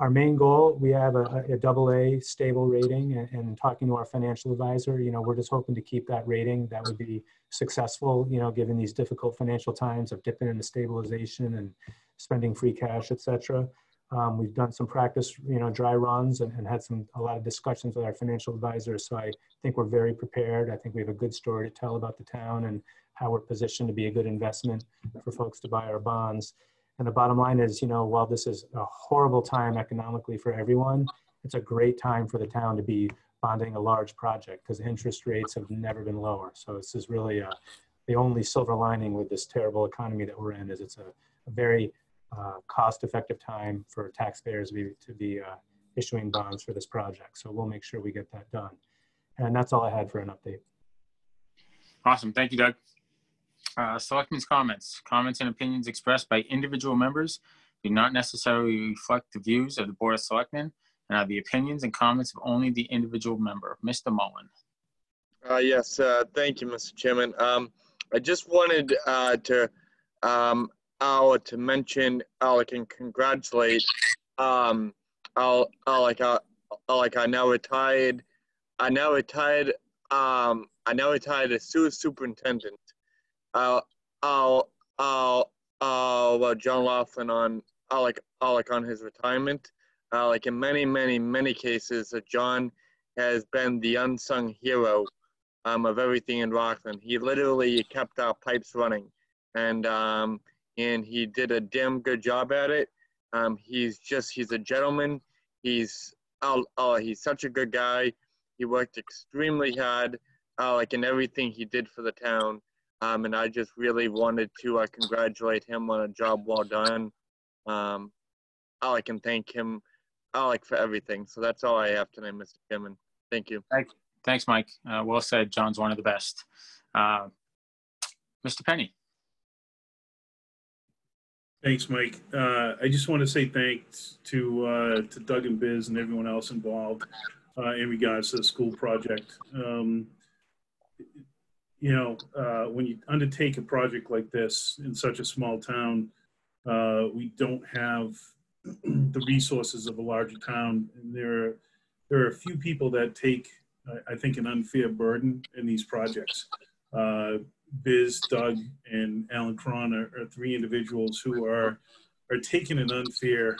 F: Our main goal, we have a, a double A stable rating and, and, talking to our financial advisor, you know, we're just hoping to keep that rating. That would be successful, you know, given these difficult financial times of dipping into stabilization and spending free cash, et cetera. Um, we've done some practice, you know, dry runs and, and, had some a lot of discussions with our financial advisors. So I think we're very prepared. I think we have a good story to tell about the town and how we're positioned to be a good investment for folks to buy our bonds. And the bottom line is, you know, while this is a horrible time economically for everyone, it's a great time for the town to be bonding a large project because interest rates have never been lower. So this is really a, the only silver lining with this terrible economy that we're in is it's a, a very uh, cost-effective time for taxpayers to be, to be uh, issuing bonds for this project. So we'll make sure we get that done. And that's all I had for an update.
A: Awesome. Thank you, Doug. Uh, selectmen's comments. Comments and opinions expressed by individual members do not necessarily reflect the views of the Board of Selectmen and are the opinions and comments of only the individual member. Mr. Mullen.
D: Uh, yes, uh, thank you, Mr. Chairman. Um, I just wanted uh, to um, to mention, like, and congratulate, um, uh, uh, like, uh, like, I now retired, I now retired, um, I now retired as superintendent. Uh, uh, uh, uh, well, John Laughlin on, uh, like on his retirement. Uh, like in many, many, many cases, uh, John has been the unsung hero um, of everything in Rockland. He literally kept our pipes running. And um, and he did a damn good job at it. Um, he's just he's a gentleman. He's oh, oh he's such a good guy. He worked extremely hard, uh, like in everything he did for the town. Um, and I just really wanted to uh, congratulate him on a job well done. Um, I like and thank him, I like for everything. So that's all I have tonight, Mr. Chairman. Thank you.
A: Thanks, Mike. Uh, well said. John's one of the best. Uh, Mr. Penny.
C: Thanks, Mike. Uh, I just want to say thanks to uh, to Doug and Biz and everyone else involved uh, in regards to the school project. Um, you know, uh, when you undertake a project like this in such a small town, uh, we don't have <clears throat> the resources of a larger town, and there are there are a few people that take, I think, an unfair burden in these projects. Biz, Doug, and Alan Cron are, are three individuals who are are taking an unfair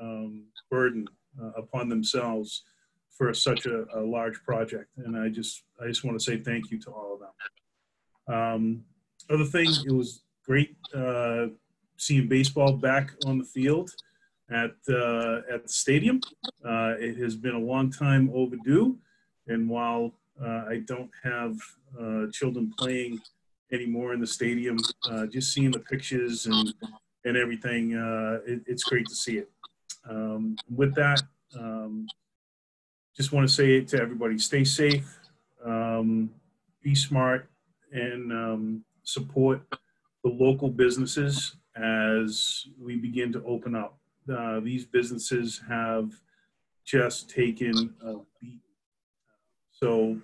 C: um, burden uh, upon themselves for such a, a, large project. And I just I just want to say thank you to all of them. Um, other thing, it was great uh, seeing baseball back on the field. at, uh, at the stadium. Uh, It has been a long time overdue. And while uh, I don't have uh, children playing anymore in the stadium, uh, just seeing the pictures and, and everything, uh, it, it's great to see it. Um, With that, um, just want to say it to everybody, stay safe, um, be smart, and um, support the local businesses as we begin to open up. Uh, these businesses have just taken a beat. So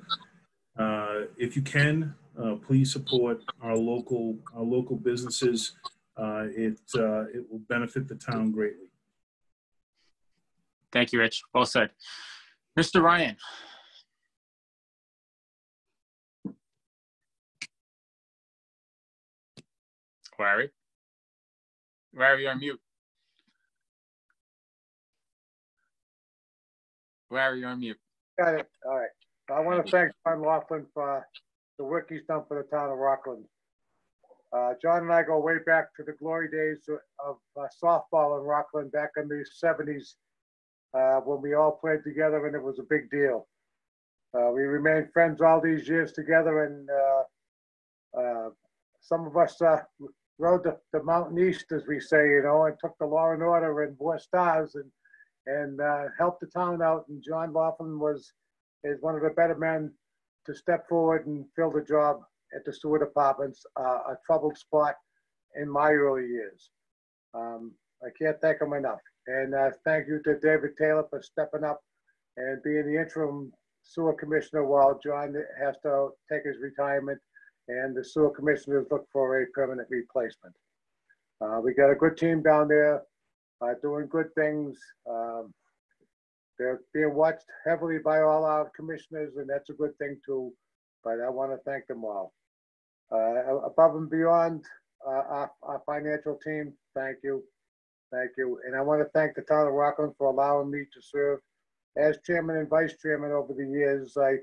C: uh, if you can, uh, please support our local our local businesses. Uh, it uh, it will benefit the town greatly.
A: Thank you, Rich. Well said. Mr. Ryan. Larry? Larry, you're on mute. Larry, you're on mute.
B: Got it. All right. I want to thank John Laughlin for the work he's done for the town of Rockland. Uh, John and I go way back to the glory days of uh, softball in Rockland back in the 70s uh, when we all played together and it was a big deal. Uh, we remained friends all these years together and uh, uh, some of us rode the, the mountain east, as we say, you know, and took the law and order and wore stars and and helped the town out. And John Laughlin was is one of the better men to step forward and fill the job at the sewer departments, uh, a troubled spot in my early years. Um, I can't thank him enough. And uh, thank you to David Taylor for stepping up and being the interim sewer commissioner while John has to take his retirement and the sewer commissioners look for a permanent replacement. Uh, we got a good team down there uh, doing good things. Um, they're being watched heavily by all our commissioners, and that's a good thing too. But I want to thank them all. Uh, above and beyond uh, our, our, financial team, thank you. Thank you. And I want to thank the town of Rockland for allowing me to serve as chairman and vice chairman over the years. I,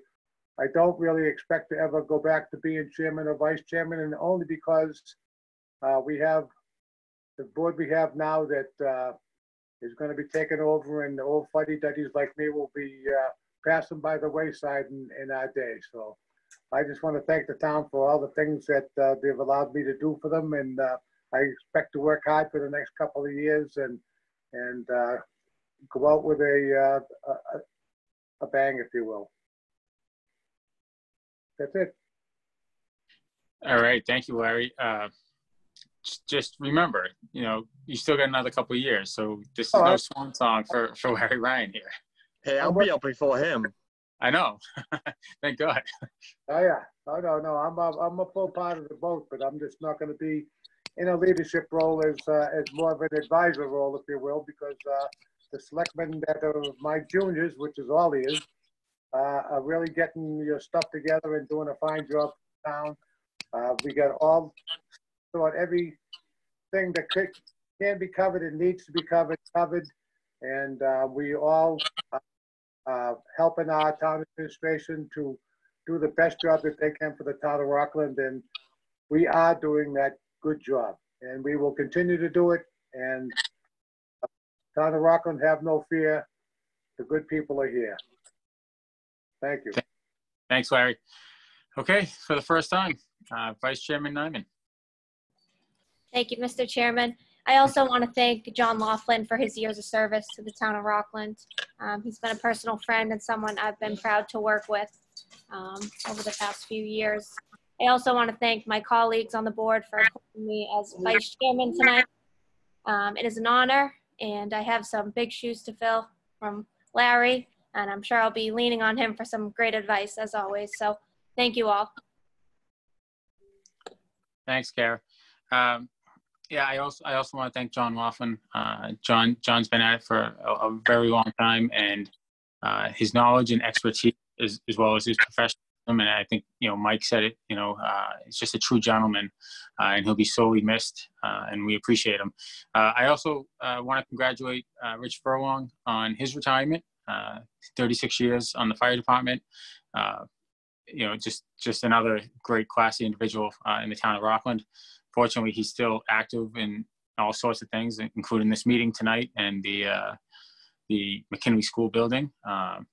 B: I don't really expect to ever go back to being chairman or vice chairman, and only because uh, we have the board we have now that uh, is going to be taken over, and the old fuddy duddies like me will be uh, passing by the wayside in, in our day. So I just want to thank the town for all the things that uh, they've allowed me to do for them, and uh, I expect to work hard for the next couple of years and and uh, go out with a, uh, a a bang, if you will. That's it.
A: All right, thank you, Larry. Just remember, you know, you still got another couple of years, so this is oh, no swan song for for <laughs> Larry Ryan here.
D: Hey, I'll be up before him.
A: I know. <laughs> Thank God.
B: Oh yeah. Oh no, no. I'm a, I'm a full part of the boat, but I'm just not going to be in a leadership role as uh, as more of an advisor role, if you will, because uh, the selectmen that are my juniors, which is all he is, uh, are really getting your stuff together and doing a fine job town. Uh, we got all thought everything that could, can be covered and needs to be covered covered, and uh, we all uh, uh, helping our town administration to do the best job that they can for the town of Rockland, and we are doing that good job, and we will continue to do it. And uh, town of Rockland, have no fear. The good people are here. Thank you.
A: Thanks, Larry. Okay, for the first time, uh, Vice Chairman Nyman.
E: Thank you, Mr. Chairman. I also want to thank John Laughlin for his years of service to the town of Rockland. Um, he's been a personal friend and someone I've been proud to work with um, over the past few years. I also want to thank my colleagues on the board for appointing me as vice chairman tonight. Um, it is an honor, and I have some big shoes to fill from Larry, and I'm sure I'll be leaning on him for some great advice as always. So thank you all.
A: Thanks, Kara. Um, yeah, I also I also want to thank John Laughlin. Uh, John John's been at it for a, a very long time, and uh, his knowledge and expertise, as, as well as his professionalism, and I think you know Mike said it. You know, uh, he's just a true gentleman, uh, and he'll be sorely missed, uh, and we appreciate him. Uh, I also want to congratulate Rich Furlong on his retirement. 36 years on the fire department. you know, just just another great, classy individual in the town of Rockland fortunately, he's still active in all sorts of things, including this meeting tonight and the uh, the McKinley School building um,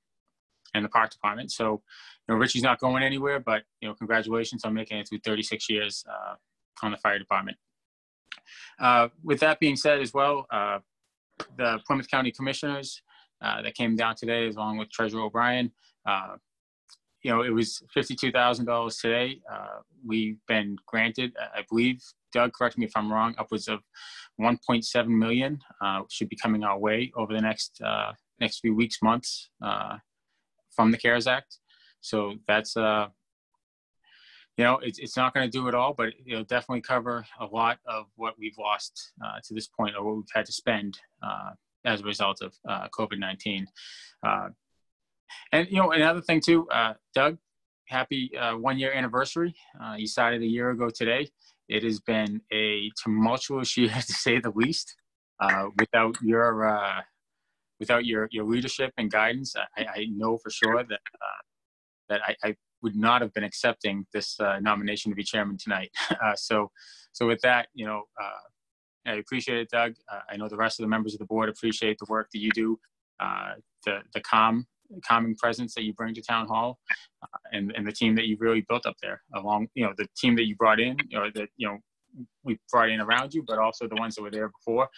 A: and the park department. So, you know, Richie's not going anywhere, but you know, congratulations on making it through 36 years uh, on the fire department. Uh, with that being said, as well, uh, the Plymouth County Commissioners uh, that came down today, along with Treasurer O'Brien. You know, it was fifty-two thousand dollars today. Uh, we've been granted, I believe, Doug, correct me if I'm wrong, upwards of one point seven million uh, should be coming our way over the next uh, next few weeks, months uh, from the CARES Act. So that's uh, you know, it's, it's not going to do it all, but it'll definitely cover a lot of what we've lost uh, to this point or what we've had to spend uh, as a result of uh, COVID 19. Uh, and, you know, another thing too, uh, Doug, happy uh, one year anniversary. you started a year ago today. It has been a tumultuous <laughs> year to say the least. without your without your, your leadership and guidance, I, I know for sure that that I, I, would not have been accepting this uh, nomination to be chairman tonight. <laughs> Uh, so, so with that, you know, uh, I appreciate it, Doug. Uh, I know the rest of the members of the board appreciate the work that you do, uh, the the calm, calming presence that you bring to town hall, uh, and and the team that you've really built up there. Along, you know, the team that you brought in, or that you know we brought in around you, but also the ones that were there before,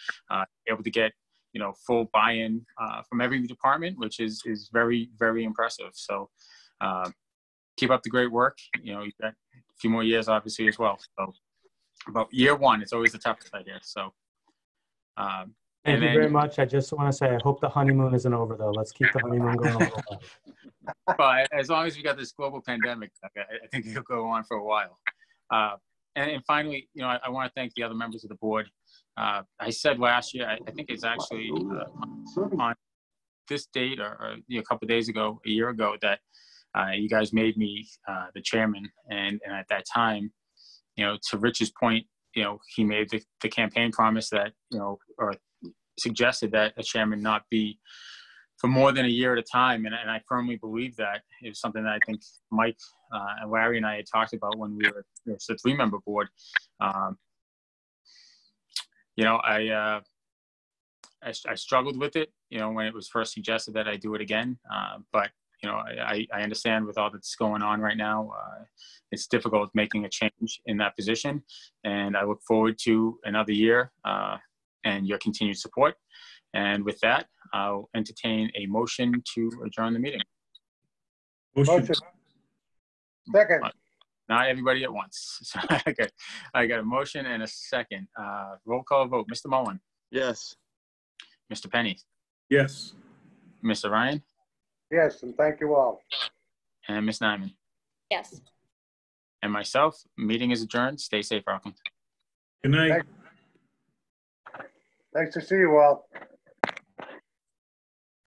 A: able to get you know full buy-in from every department, which is is very very impressive. So. Uh, keep up the great work. You know, you've got a few more years, obviously, as well. So, about year one, it's always the toughest, I guess. So, um,
F: Thank you
A: then,
F: very much. I just want to say, I hope the honeymoon isn't over, though. Let's keep the honeymoon going a little while.
A: but as long as we got this global pandemic, I, I think it'll go on for a while. Uh, and, and, finally, you know, I, I, want to thank the other members of the board. Uh, I said last year, I, I think it's actually uh, on this date or, or you know, a couple days ago, a year ago, that uh, you guys made me uh, the chairman, and, and at that time, you know, to Rich's point, you know, he made the, the campaign promise that you know, or suggested that a chairman not be for more than a year at a time, and, and I firmly believe that it was something that I think Mike uh, and Larry and I had talked about when we were you know, the three-member board. Um, you know, I, uh, I, I struggled with it, you know, when it was first suggested that I do it again, uh, but you know, I, I understand with all that's going on right now, uh, it's difficult making a change in that position. And I look forward to another year uh, and your continued support. And with that, I'll entertain a motion to adjourn the meeting.
B: Motion. Second.
A: Not everybody at once. <laughs> So, okay. I got a motion and a second. Uh, roll call vote. Mr. Mullen.
D: Yes.
A: Mr. Penny.
C: Yes.
A: Mr. Ryan.
B: Yes, and thank you all.
A: And Ms. Nyman.
E: Yes.
A: And myself, meeting is adjourned. Stay safe, Rockland.
C: Good night.
B: Nice to see you all.